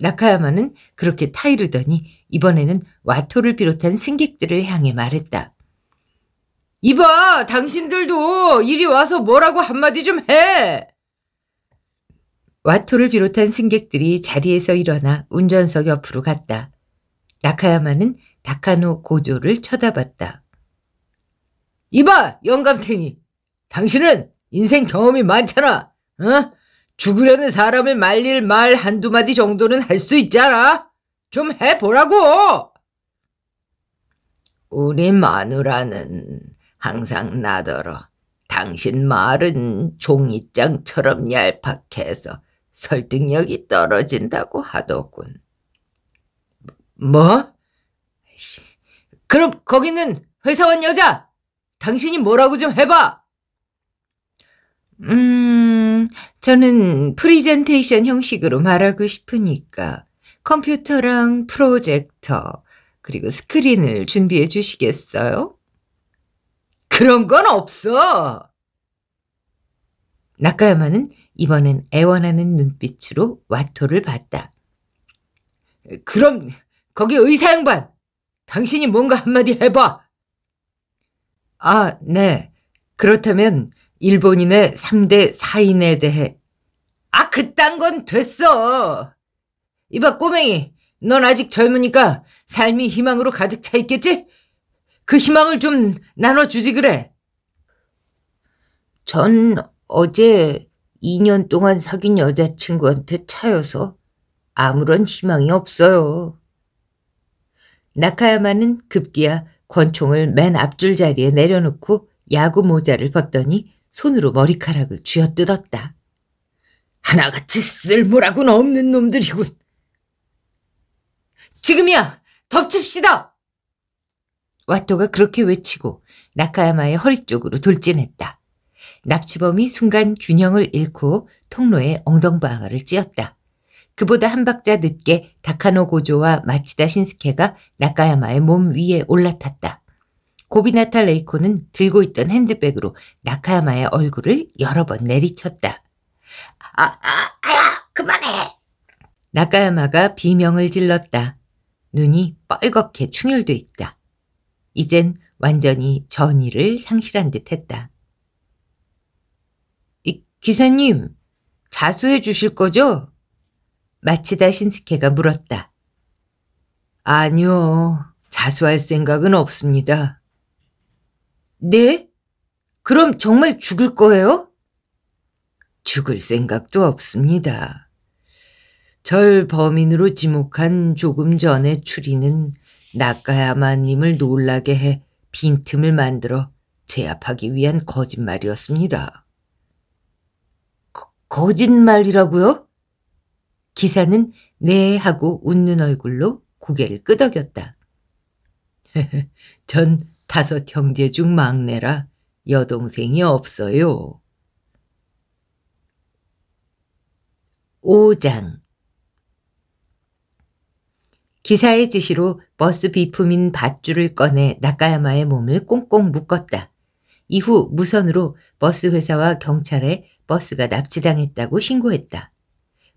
나카야마는 그렇게 타이르더니 이번에는 와토를 비롯한 승객들을 향해 말했다. 이봐, 당신들도 이리 와서 뭐라고 한마디 좀 해! 와토를 비롯한 승객들이 자리에서 일어나 운전석 옆으로 갔다. 나카야마는 다카노 고조를 쳐다봤다. 이봐, 영감탱이. 당신은 인생 경험이 많잖아. 어? 죽으려는 사람을 말릴 말 한두 마디 정도는 할 수 있잖아. 좀 해보라고. 우리 마누라는 항상 나더러 당신 말은 종이장처럼 얄팍해서 설득력이 떨어진다고 하더군. 뭐? 그럼 거기는 회사원 여자! 당신이 뭐라고 좀 해봐! 음, 저는 프리젠테이션 형식으로 말하고 싶으니까 컴퓨터랑 프로젝터, 그리고 스크린을 준비해 주시겠어요? 그런 건 없어! 나카야마는 이번엔 애원하는 눈빛으로 와토를 봤다. 그럼 거기 의사 양반! 당신이 뭔가 한마디 해봐! 아, 네. 그렇다면 일본인의 3대 사인에 대해 아, 그딴 건 됐어. 이봐, 꼬맹이. 넌 아직 젊으니까 삶이 희망으로 가득 차 있겠지? 그 희망을 좀 나눠주지 그래. 전 어제 2년 동안 사귄 여자친구한테 차여서 아무런 희망이 없어요. 나카야마는 급기야 권총을 맨 앞줄 자리에 내려놓고 야구 모자를 벗더니 손으로 머리카락을 쥐어뜯었다. 하나같이 쓸모라고는 없는 놈들이군. 지금이야! 덮칩시다! 와토가 그렇게 외치고 나카야마의 허리 쪽으로 돌진했다. 납치범이 순간 균형을 잃고 통로에 엉덩방아를 찧었다. 그보다 한 박자 늦게 다카노 고조와 마치다 신스케가 나카야마의 몸 위에 올라탔다. 고비나타 레이코는 들고 있던 핸드백으로 나카야마의 얼굴을 여러 번 내리쳤다. 아, 아, 아야, 그만해! 나카야마가 비명을 질렀다. 눈이 뻘겋게 충혈돼 있다. 이젠 완전히 전의를 상실한 듯 했다. 이, 기사님, 자수해 주실 거죠? 마치다 신스케가 물었다. 아니요, 자수할 생각은 없습니다. 네? 그럼 정말 죽을 거예요? 죽을 생각도 없습니다. 절 범인으로 지목한 조금 전에 추리는 낙가야마님을 놀라게 해 빈틈을 만들어 제압하기 위한 거짓말이었습니다. 거, 거짓말이라고요? 기사는 네 하고 웃는 얼굴로 고개를 끄덕였다. 전 다섯 형제 중 막내라 여동생이 없어요. 5장 기사의 지시로 버스 비품인 밧줄을 꺼내 나카야마의 몸을 꽁꽁 묶었다. 이후 무선으로 버스 회사와 경찰에 버스가 납치당했다고 신고했다.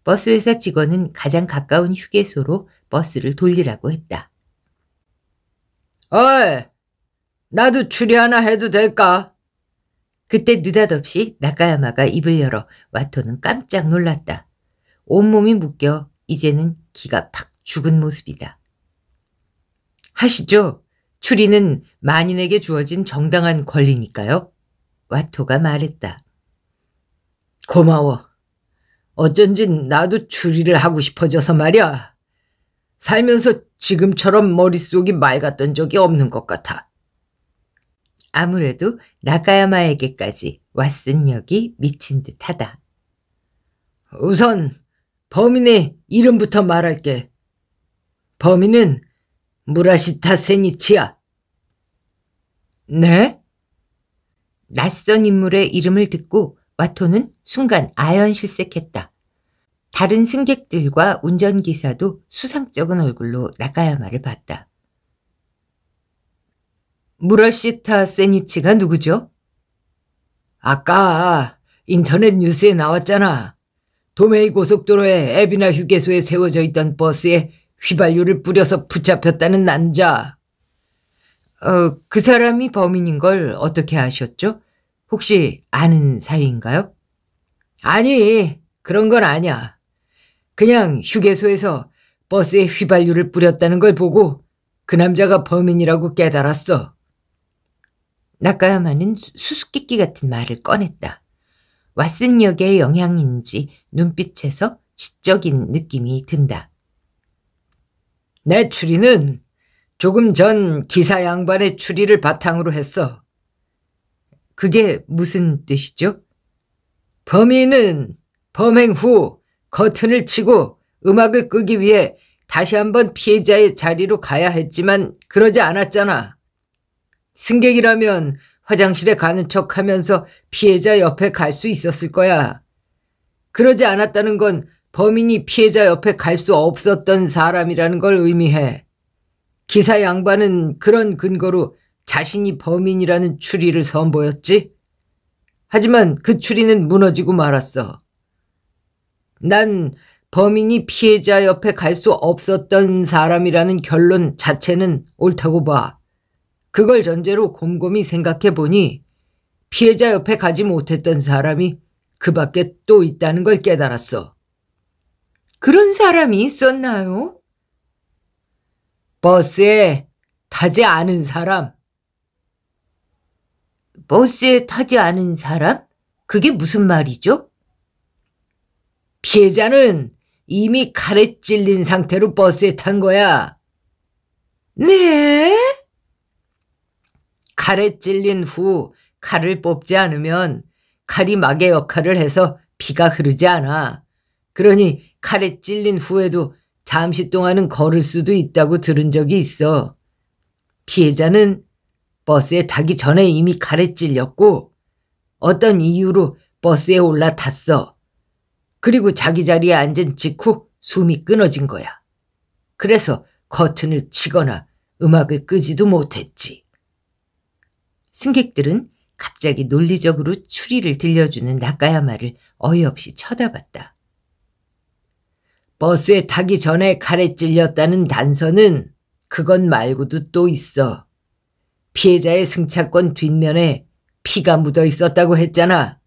버스 회사 직원은 가장 가까운 휴게소로 버스를 돌리라고 했다. 어이, 나도 추리 하나 해도 될까? 그때 느닷없이 나카야마가 입을 열어 와토는 깜짝 놀랐다. 온몸이 묶여 이제는 기가 팍 죽은 모습이다. 하시죠. 추리는 만인에게 주어진 정당한 권리니까요. 와토가 말했다. 고마워. 어쩐지 나도 추리를 하고 싶어져서 말이야. 살면서 지금처럼 머릿속이 맑았던 적이 없는 것 같아. 아무래도 나카야마에게까지 왓슨 역이 미친 듯하다. 우선 범인의 이름부터 말할게. 범인은 무라시타 세니치야. 네? 낯선 인물의 이름을 듣고 와토는 순간 아연실색했다. 다른 승객들과 운전기사도 수상쩍은 얼굴로 나가야마를 봤다. 무라시타 세니치가 누구죠? 아까 인터넷 뉴스에 나왔잖아. 도메이 고속도로에 에비나 휴게소에 세워져 있던 버스에 휘발유를 뿌려서 붙잡혔다는 남자. 어, 그 사람이 범인인 걸 어떻게 아셨죠? 혹시 아는 사이인가요? 아니, 그런 건 아니야. 그냥 휴게소에서 버스에 휘발유를 뿌렸다는 걸 보고 그 남자가 범인이라고 깨달았어. 나카야마는 수수께끼 같은 말을 꺼냈다. 왓슨 역의 영향인지 눈빛에서 지적인 느낌이 든다. 내 추리는 조금 전 기사 양반의 추리를 바탕으로 했어. 그게 무슨 뜻이죠? 범인은 범행 후 커튼을 치고 음악을 끄기 위해 다시 한번 피해자의 자리로 가야 했지만 그러지 않았잖아. 승객이라면 화장실에 가는 척 하면서 피해자 옆에 갈 수 있었을 거야. 그러지 않았다는 건 범인이 피해자 옆에 갈 수 없었던 사람이라는 걸 의미해. 기사 양반은 그런 근거로 자신이 범인이라는 추리를 선보였지. 하지만 그 추리는 무너지고 말았어. 난 범인이 피해자 옆에 갈 수 없었던 사람이라는 결론 자체는 옳다고 봐. 그걸 전제로 곰곰이 생각해 보니 피해자 옆에 가지 못했던 사람이 그 밖에 또 있다는 걸 깨달았어. 그런 사람이 있었나요? 버스에 타지 않은 사람. 버스에 타지 않은 사람? 그게 무슨 말이죠? 피해자는 이미 칼에 찔린 상태로 버스에 탄 거야. 네? 칼에 찔린 후 칼을 뽑지 않으면 칼이 막의 역할을 해서 피가 흐르지 않아. 그러니 칼에 찔린 후에도 잠시 동안은 걸을 수도 있다고 들은 적이 있어. 피해자는 버스에 타기 전에 이미 칼에 찔렸고 어떤 이유로 버스에 올라 탔어. 그리고 자기 자리에 앉은 직후 숨이 끊어진 거야. 그래서 커튼을 치거나 음악을 끄지도 못했지. 승객들은 갑자기 논리적으로 추리를 들려주는 나카야마를 어이없이 쳐다봤다. 버스에 타기 전에 칼에 찔렸다는 단서는 그것 말고도 또 있어. 피해자의 승차권 뒷면에 피가 묻어 있었다고 했잖아.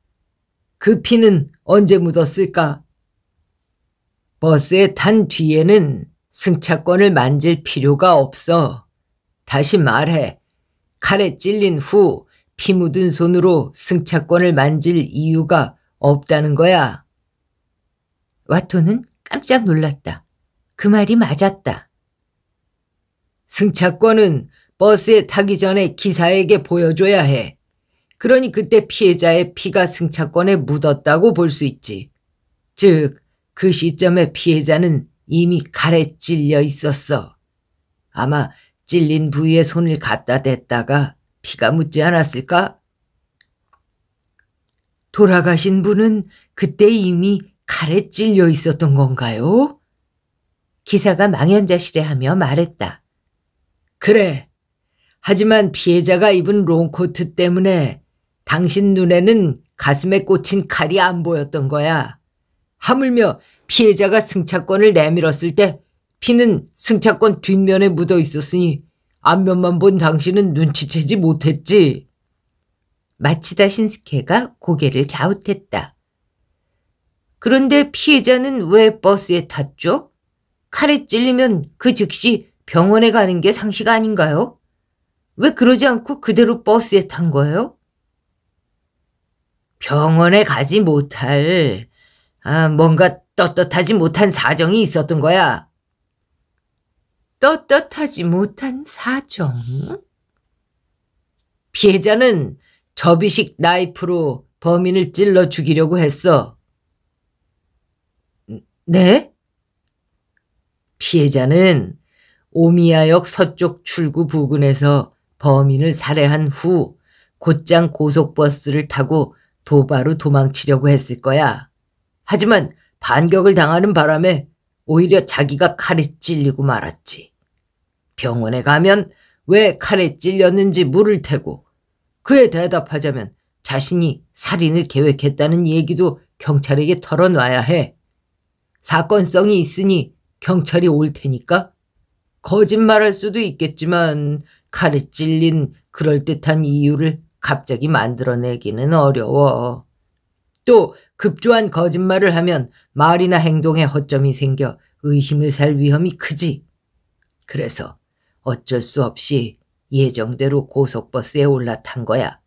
그 피는 언제 묻었을까? 버스에 탄 뒤에는 승차권을 만질 필요가 없어. 다시 말해. 칼에 찔린 후 피 묻은 손으로 승차권을 만질 이유가 없다는 거야. 와토는 깜짝 놀랐다. 그 말이 맞았다. 승차권은 버스에 타기 전에 기사에게 보여줘야 해. 그러니 그때 피해자의 피가 승차권에 묻었다고 볼 수 있지. 즉, 그 시점에 피해자는 이미 칼에 찔려 있었어. 아마 찔린 부위에 손을 갖다 댔다가 피가 묻지 않았을까? 돌아가신 분은 그때 이미 칼에 찔려 있었던 건가요? 기사가 망연자실해하며 말했다. 그래. 하지만 피해자가 입은 롱코트 때문에 당신 눈에는 가슴에 꽂힌 칼이 안 보였던 거야. 하물며 피해자가 승차권을 내밀었을 때 피는 승차권 뒷면에 묻어 있었으니 앞면만 본 당신은 눈치채지 못했지. 마치다 신스케가 고개를 갸웃했다. 그런데 피해자는 왜 버스에 탔죠? 칼에 찔리면 그 즉시 병원에 가는 게 상식 아닌가요? 왜 그러지 않고 그대로 버스에 탄 거예요? 병원에 가지 못할, 아, 뭔가 떳떳하지 못한 사정이 있었던 거야. 떳떳하지 못한 사정? 피해자는 접이식 나이프로 범인을 찔러 죽이려고 했어. 네? 피해자는 오미야역 서쪽 출구 부근에서 범인을 살해한 후 곧장 고속버스를 타고 도바로 도망치려고 했을 거야. 하지만 반격을 당하는 바람에 오히려 자기가 칼에 찔리고 말았지. 병원에 가면 왜 칼에 찔렸는지 물을 테고 그에 대답하자면 자신이 살인을 계획했다는 얘기도 경찰에게 털어놔야 해. 사건성이 있으니 경찰이 올 테니까 거짓말할 수도 있겠지만 칼에 찔린 그럴듯한 이유를 갑자기 만들어내기는 어려워. 또 급조한 거짓말을 하면 말이나 행동에 허점이 생겨 의심을 살 위험이 크지. 그래서 어쩔 수 없이 예정대로 고속버스에 올라탄 거야.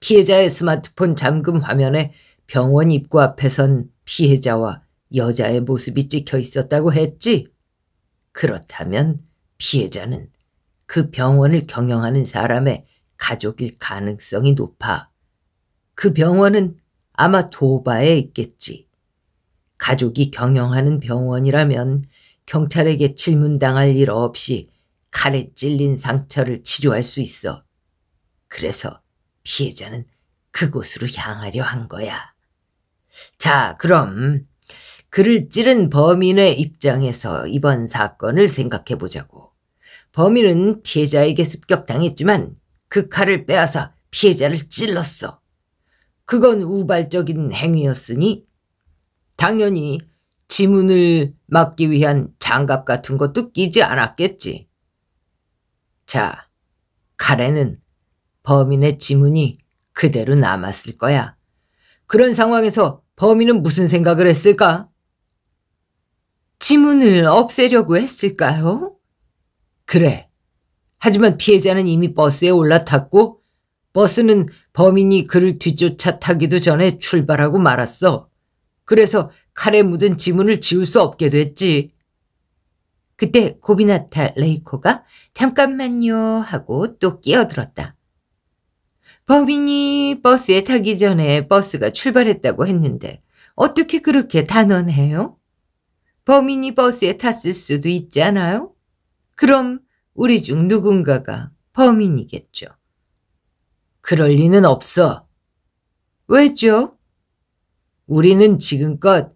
피해자의 스마트폰 잠금 화면에 병원 입구 앞에선 피해자와 여자의 모습이 찍혀 있었다고 했지? 그렇다면 피해자는 그 병원을 경영하는 사람의 가족일 가능성이 높아. 그 병원은 아마 도바에 있겠지. 가족이 경영하는 병원이라면 경찰에게 질문당할 일 없이 칼에 찔린 상처를 치료할 수 있어. 그래서 피해자는 그곳으로 향하려 한 거야. 자, 그럼 그를 찌른 범인의 입장에서 이번 사건을 생각해 보자고. 범인은 피해자에게 습격당했지만 그 칼을 빼앗아 피해자를 찔렀어. 그건 우발적인 행위였으니 당연히 지문을 막기 위한 장갑 같은 것도 끼지 않았겠지. 자, 칼에는 범인의 지문이 그대로 남았을 거야. 그런 상황에서 범인은 무슨 생각을 했을까? 지문을 없애려고 했을까요? 그래. 하지만 피해자는 이미 버스에 올라탔고 버스는 범인이 그를 뒤쫓아 타기도 전에 출발하고 말았어. 그래서 칼에 묻은 지문을 지울 수 없게 됐지. 그때 고비나타 레이코가 잠깐만요 하고 또 끼어들었다. 범인이 버스에 타기 전에 버스가 출발했다고 했는데 어떻게 그렇게 단언해요? 범인이 버스에 탔을 수도 있잖아요? 그럼 우리 중 누군가가 범인이겠죠. 그럴 리는 없어. 왜죠? 우리는 지금껏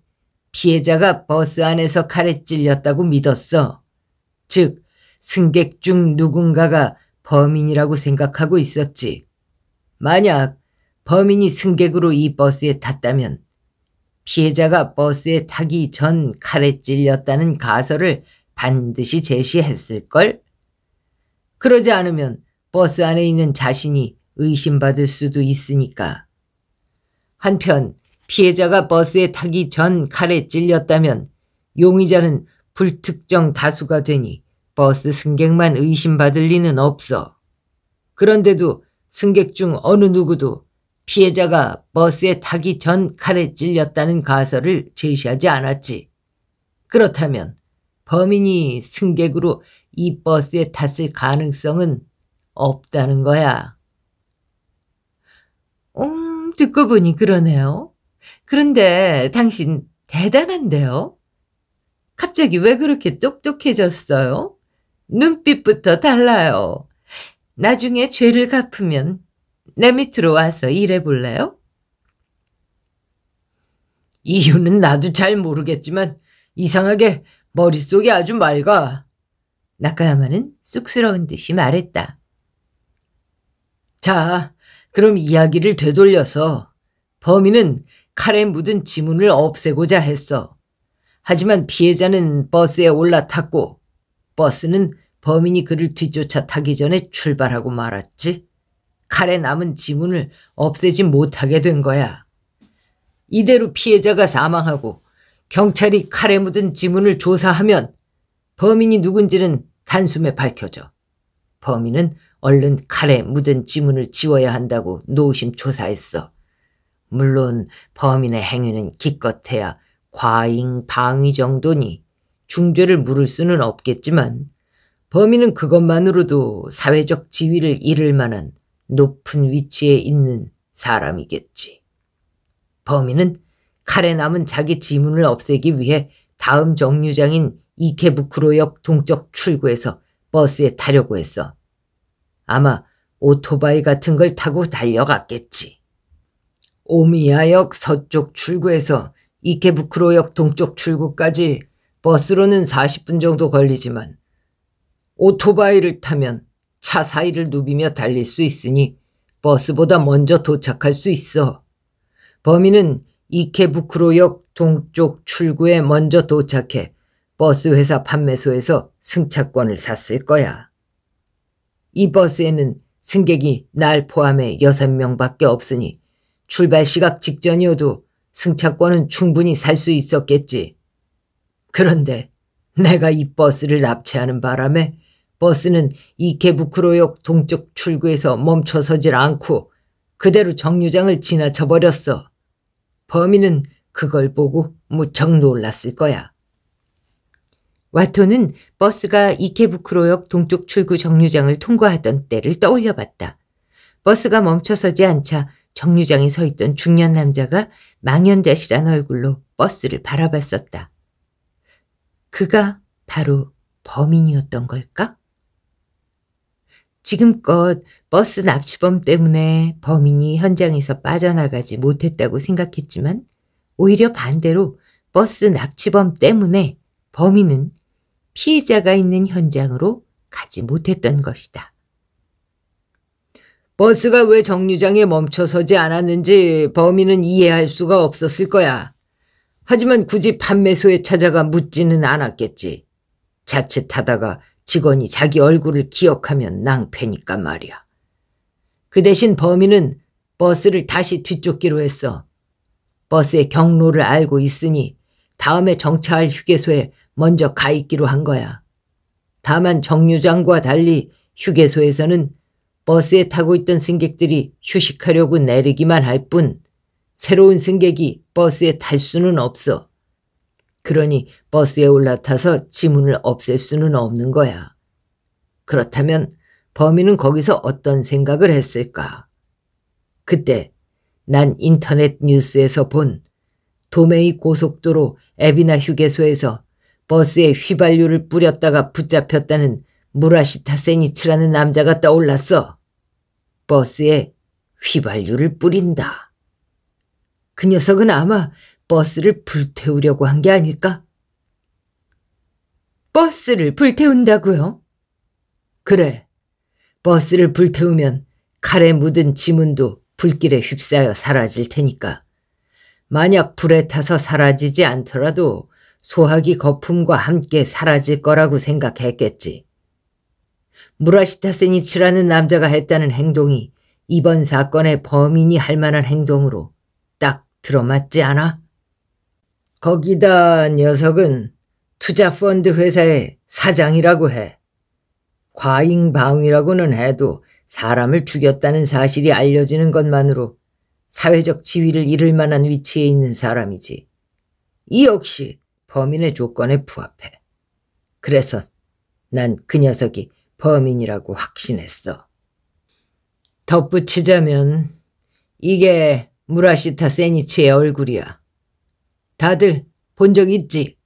피해자가 버스 안에서 칼에 찔렸다고 믿었어. 즉, 승객 중 누군가가 범인이라고 생각하고 있었지. 만약 범인이 승객으로 이 버스에 탔다면 피해자가 버스에 타기 전 칼에 찔렸다는 가설을 반드시 제시했을걸? 그러지 않으면 버스 안에 있는 자신이 의심받을 수도 있으니까. 한편 피해자가 버스에 타기 전 칼에 찔렸다면 용의자는 불특정 다수가 되니 버스 승객만 의심받을 리는 없어. 그런데도 승객 중 어느 누구도 피해자가 버스에 타기 전 칼에 찔렸다는 가설을 제시하지 않았지. 그렇다면 범인이 승객으로 이 버스에 탔을 가능성은 없다는 거야. 음, 듣고 보니 그러네요. 그런데 당신 대단한데요? 갑자기 왜 그렇게 똑똑해졌어요? 눈빛부터 달라요. 나중에 죄를 갚으면 내 밑으로 와서 일해볼래요? 이유는 나도 잘 모르겠지만 이상하게 머릿속이 아주 맑아. 나카야마는 쑥스러운 듯이 말했다. 자, 그럼 이야기를 되돌려서 범인은 칼에 묻은 지문을 없애고자 했어. 하지만 피해자는 버스에 올라탔고 버스는 범인이 그를 뒤쫓아 타기 전에 출발하고 말았지. 칼에 남은 지문을 없애지 못하게 된 거야. 이대로 피해자가 사망하고 경찰이 칼에 묻은 지문을 조사하면 범인이 누군지는 단숨에 밝혀져. 범인은 얼른 칼에 묻은 지문을 지워야 한다고 노심초사했어. 물론 범인의 행위는 기껏해야 과잉 방위 정도니 중죄를 물을 수는 없겠지만 범인은 그것만으로도 사회적 지위를 잃을 만한 높은 위치에 있는 사람이겠지. 범인은 칼에 남은 자기 지문을 없애기 위해 다음 정류장인 이케부쿠로역 동쪽 출구에서 버스에 타려고 했어. 아마 오토바이 같은 걸 타고 달려갔겠지. 오미야역 서쪽 출구에서 이케부쿠로역 동쪽 출구까지 버스로는 40분 정도 걸리지만 오토바이를 타면 차 사이를 누비며 달릴 수 있으니 버스보다 먼저 도착할 수 있어. 범인은 이케부쿠로역 동쪽 출구에 먼저 도착해 버스 회사 판매소에서 승차권을 샀을 거야. 이 버스에는 승객이 날 포함해 6명밖에 없으니 출발 시각 직전이어도 승차권은 충분히 살 수 있었겠지. 그런데 내가 이 버스를 납치하는 바람에 버스는 이케부크로역 동쪽 출구에서 멈춰서질 않고 그대로 정류장을 지나쳐 버렸어. 범인은 그걸 보고 무척 놀랐을 거야. 와토는 버스가 이케부크로역 동쪽 출구 정류장을 통과하던 때를 떠올려 봤다. 버스가 멈춰서지 않자 정류장에 서 있던 중년 남자가 망연자실한 얼굴로 버스를 바라봤었다. 그가 바로 범인이었던 걸까? 지금껏 버스 납치범 때문에 범인이 현장에서 빠져나가지 못했다고 생각했지만 오히려 반대로 버스 납치범 때문에 범인은 피해자가 있는 현장으로 가지 못했던 것이다. 버스가 왜 정류장에 멈춰서지 않았는지 범인은 이해할 수가 없었을 거야. 하지만 굳이 판매소에 찾아가 묻지는 않았겠지. 자칫하다가 직원이 자기 얼굴을 기억하면 낭패니까 말이야. 그 대신 범인은 버스를 다시 뒤쫓기로 했어. 버스의 경로를 알고 있으니 다음에 정차할 휴게소에 먼저 가 있기로 한 거야. 다만 정류장과 달리 휴게소에서는 버스에 타고 있던 승객들이 휴식하려고 내리기만 할 뿐 새로운 승객이 버스에 탈 수는 없어. 그러니 버스에 올라타서 지문을 없앨 수는 없는 거야. 그렇다면 범인은 거기서 어떤 생각을 했을까? 그때 난 인터넷 뉴스에서 본 도메이 고속도로 에비나 휴게소에서 버스에 휘발유를 뿌렸다가 붙잡혔다는 무라시타 세니츠라는 남자가 떠올랐어. 버스에 휘발유를 뿌린다. 그 녀석은 아마 버스를 불태우려고 한 게 아닐까? 버스를 불태운다고요? 그래. 버스를 불태우면 칼에 묻은 지문도 불길에 휩싸여 사라질 테니까. 만약 불에 타서 사라지지 않더라도 소화기 거품과 함께 사라질 거라고 생각했겠지. 무라시타 세니치라는 남자가 했다는 행동이 이번 사건의 범인이 할 만한 행동으로 딱 들어맞지 않아? 거기다 녀석은 투자펀드 회사의 사장이라고 해. 과잉방위라고는 해도 사람을 죽였다는 사실이 알려지는 것만으로 사회적 지위를 잃을 만한 위치에 있는 사람이지. 이 역시 범인의 조건에 부합해. 그래서 난 그 녀석이 범인이라고 확신했어. 덧붙이자면 이게 무라시타 세니치의 얼굴이야. 다들 본 적 있지?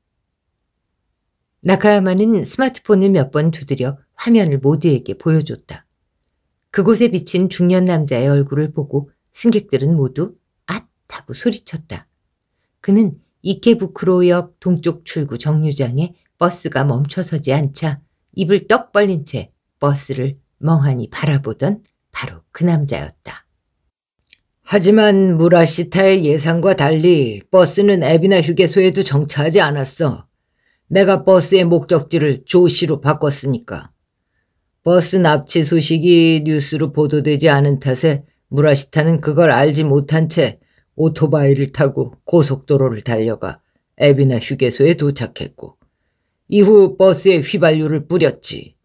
나카야마는 스마트폰을 몇 번 두드려 화면을 모두에게 보여줬다. 그곳에 비친 중년 남자의 얼굴을 보고 승객들은 모두 앗 하고 소리쳤다. 그는 이케부크로역 동쪽 출구 정류장에 버스가 멈춰서지 않자 입을 떡 벌린 채 버스를 멍하니 바라보던 바로 그 남자였다. 하지만 무라시타의 예상과 달리 버스는 에비나 휴게소에도 정차하지 않았어. 내가 버스의 목적지를 조시로 바꿨으니까. 버스 납치 소식이 뉴스로 보도되지 않은 탓에 무라시타는 그걸 알지 못한 채 오토바이를 타고 고속도로를 달려가 에비나 휴게소에 도착했고 이후 버스에 휘발유를 뿌렸지.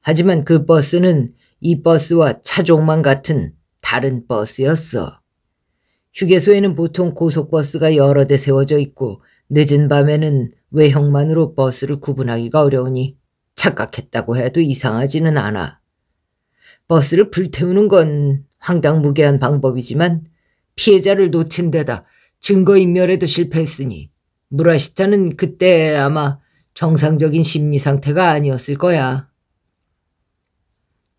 하지만 그 버스는 이 버스와 차종만 같은 다른 버스였어. 휴게소에는 보통 고속버스가 여러 대 세워져 있고 늦은 밤에는 외형만으로 버스를 구분하기가 어려우니 착각했다고 해도 이상하지는 않아. 버스를 불태우는 건 황당무계한 방법이지만 피해자를 놓친 데다 증거인멸에도 실패했으니 무라시타는 그때 아마 정상적인 심리 상태가 아니었을 거야.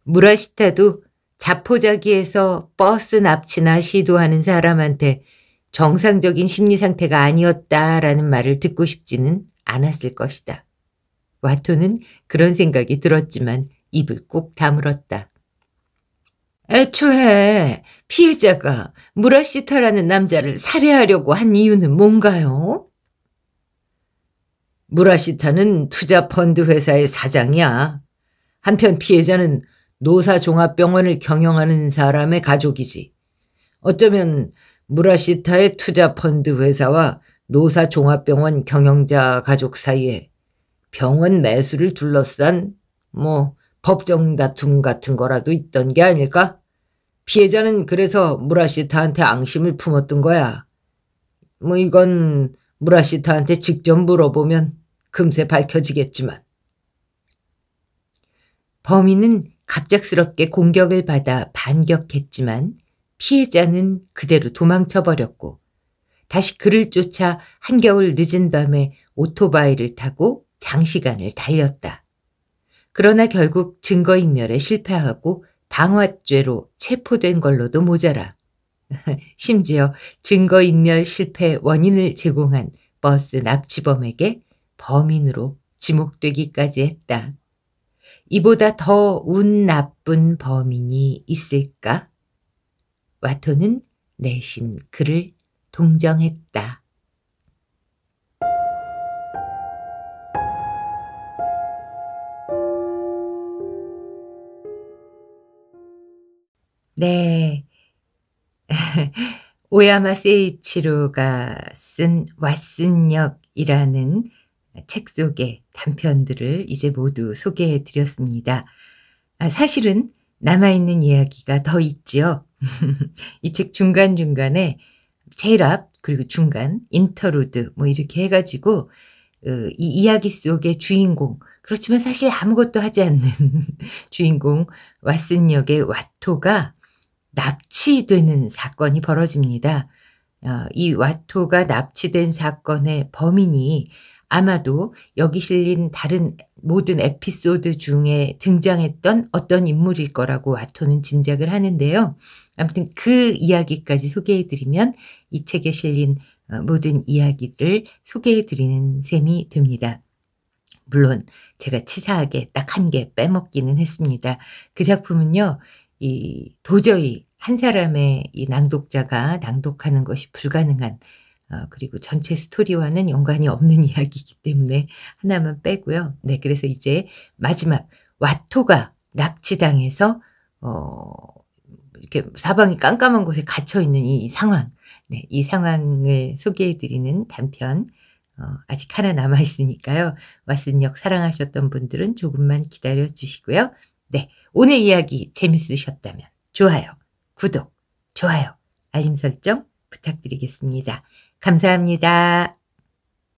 무라시타도 자포자기에서 버스 납치나 시도하는 사람한테 정상적인 심리 상태가 아니었다라는 말을 듣고 싶지는 않았을 것이다. 와토는 그런 생각이 들었지만 입을 꾹 다물었다. 애초에 피해자가 무라시타라는 남자를 살해하려고 한 이유는 뭔가요? 무라시타는 투자 펀드 회사의 사장이야. 한편 피해자는 노사종합병원을 경영하는 사람의 가족이지. 어쩌면 무라시타의 투자펀드 회사와 노사종합병원 경영자 가족 사이에 병원 매수를 둘러싼 뭐 법정 다툼 같은 거라도 있던 게 아닐까? 피해자는 그래서 무라시타한테 앙심을 품었던 거야. 뭐 이건 무라시타한테 직접 물어보면 금세 밝혀지겠지만. 범인은 갑작스럽게 공격을 받아 반격했지만 피해자는 그대로 도망쳐버렸고 다시 그를 쫓아 한겨울 늦은 밤에 오토바이를 타고 장시간을 달렸다. 그러나 결국 증거인멸에 실패하고 방화죄로 체포된 걸로도 모자라. 심지어 증거인멸 실패 원인을 제공한 버스 납치범에게 범인으로 지목되기까지 했다. 이보다 더 운 나쁜 범인이 있을까? 와토는 내심 그를 동정했다. 네. 오야마 세이치로가 쓴 왓슨역이라는 책 속의 단편들을 이제 모두 소개해 드렸습니다. 아, 사실은 남아있는 이야기가 더 있지요. 이 책 중간중간에 제일 앞, 그리고 중간, 인터루드, 뭐 이렇게 해가지고, 어, 이 이야기 속의 주인공, 그렇지만 사실 아무것도 하지 않는 주인공, 왓슨 역의 와토가 납치되는 사건이 벌어집니다. 어, 이 와토가 납치된 사건의 범인이 아마도 여기 실린 다른 모든 에피소드 중에 등장했던 어떤 인물일 거라고 와토는 짐작을 하는데요. 아무튼 그 이야기까지 소개해드리면 이 책에 실린 어, 모든 이야기를 소개해드리는 셈이 됩니다. 물론 제가 치사하게 딱 한 개 빼먹기는 했습니다. 그 작품은요, 이 도저히 한 사람의 이 낭독자가 낭독하는 것이 불가능한 어, 그리고 전체 스토리와는 연관이 없는 이야기이기 때문에 하나만 빼고요. 네, 그래서 이제 마지막 와토가 납치당해서 어, 이렇게 사방이 깜깜한 곳에 갇혀 있는 이, 이 상황, 네, 이 상황을 소개해드리는 단편 어, 아직 하나 남아 있으니까요. 왓슨역 사랑하셨던 분들은 조금만 기다려 주시고요. 네, 오늘 이야기 재밌으셨다면 좋아요, 구독, 좋아요, 알림 설정 부탁드리겠습니다. 감사합니다.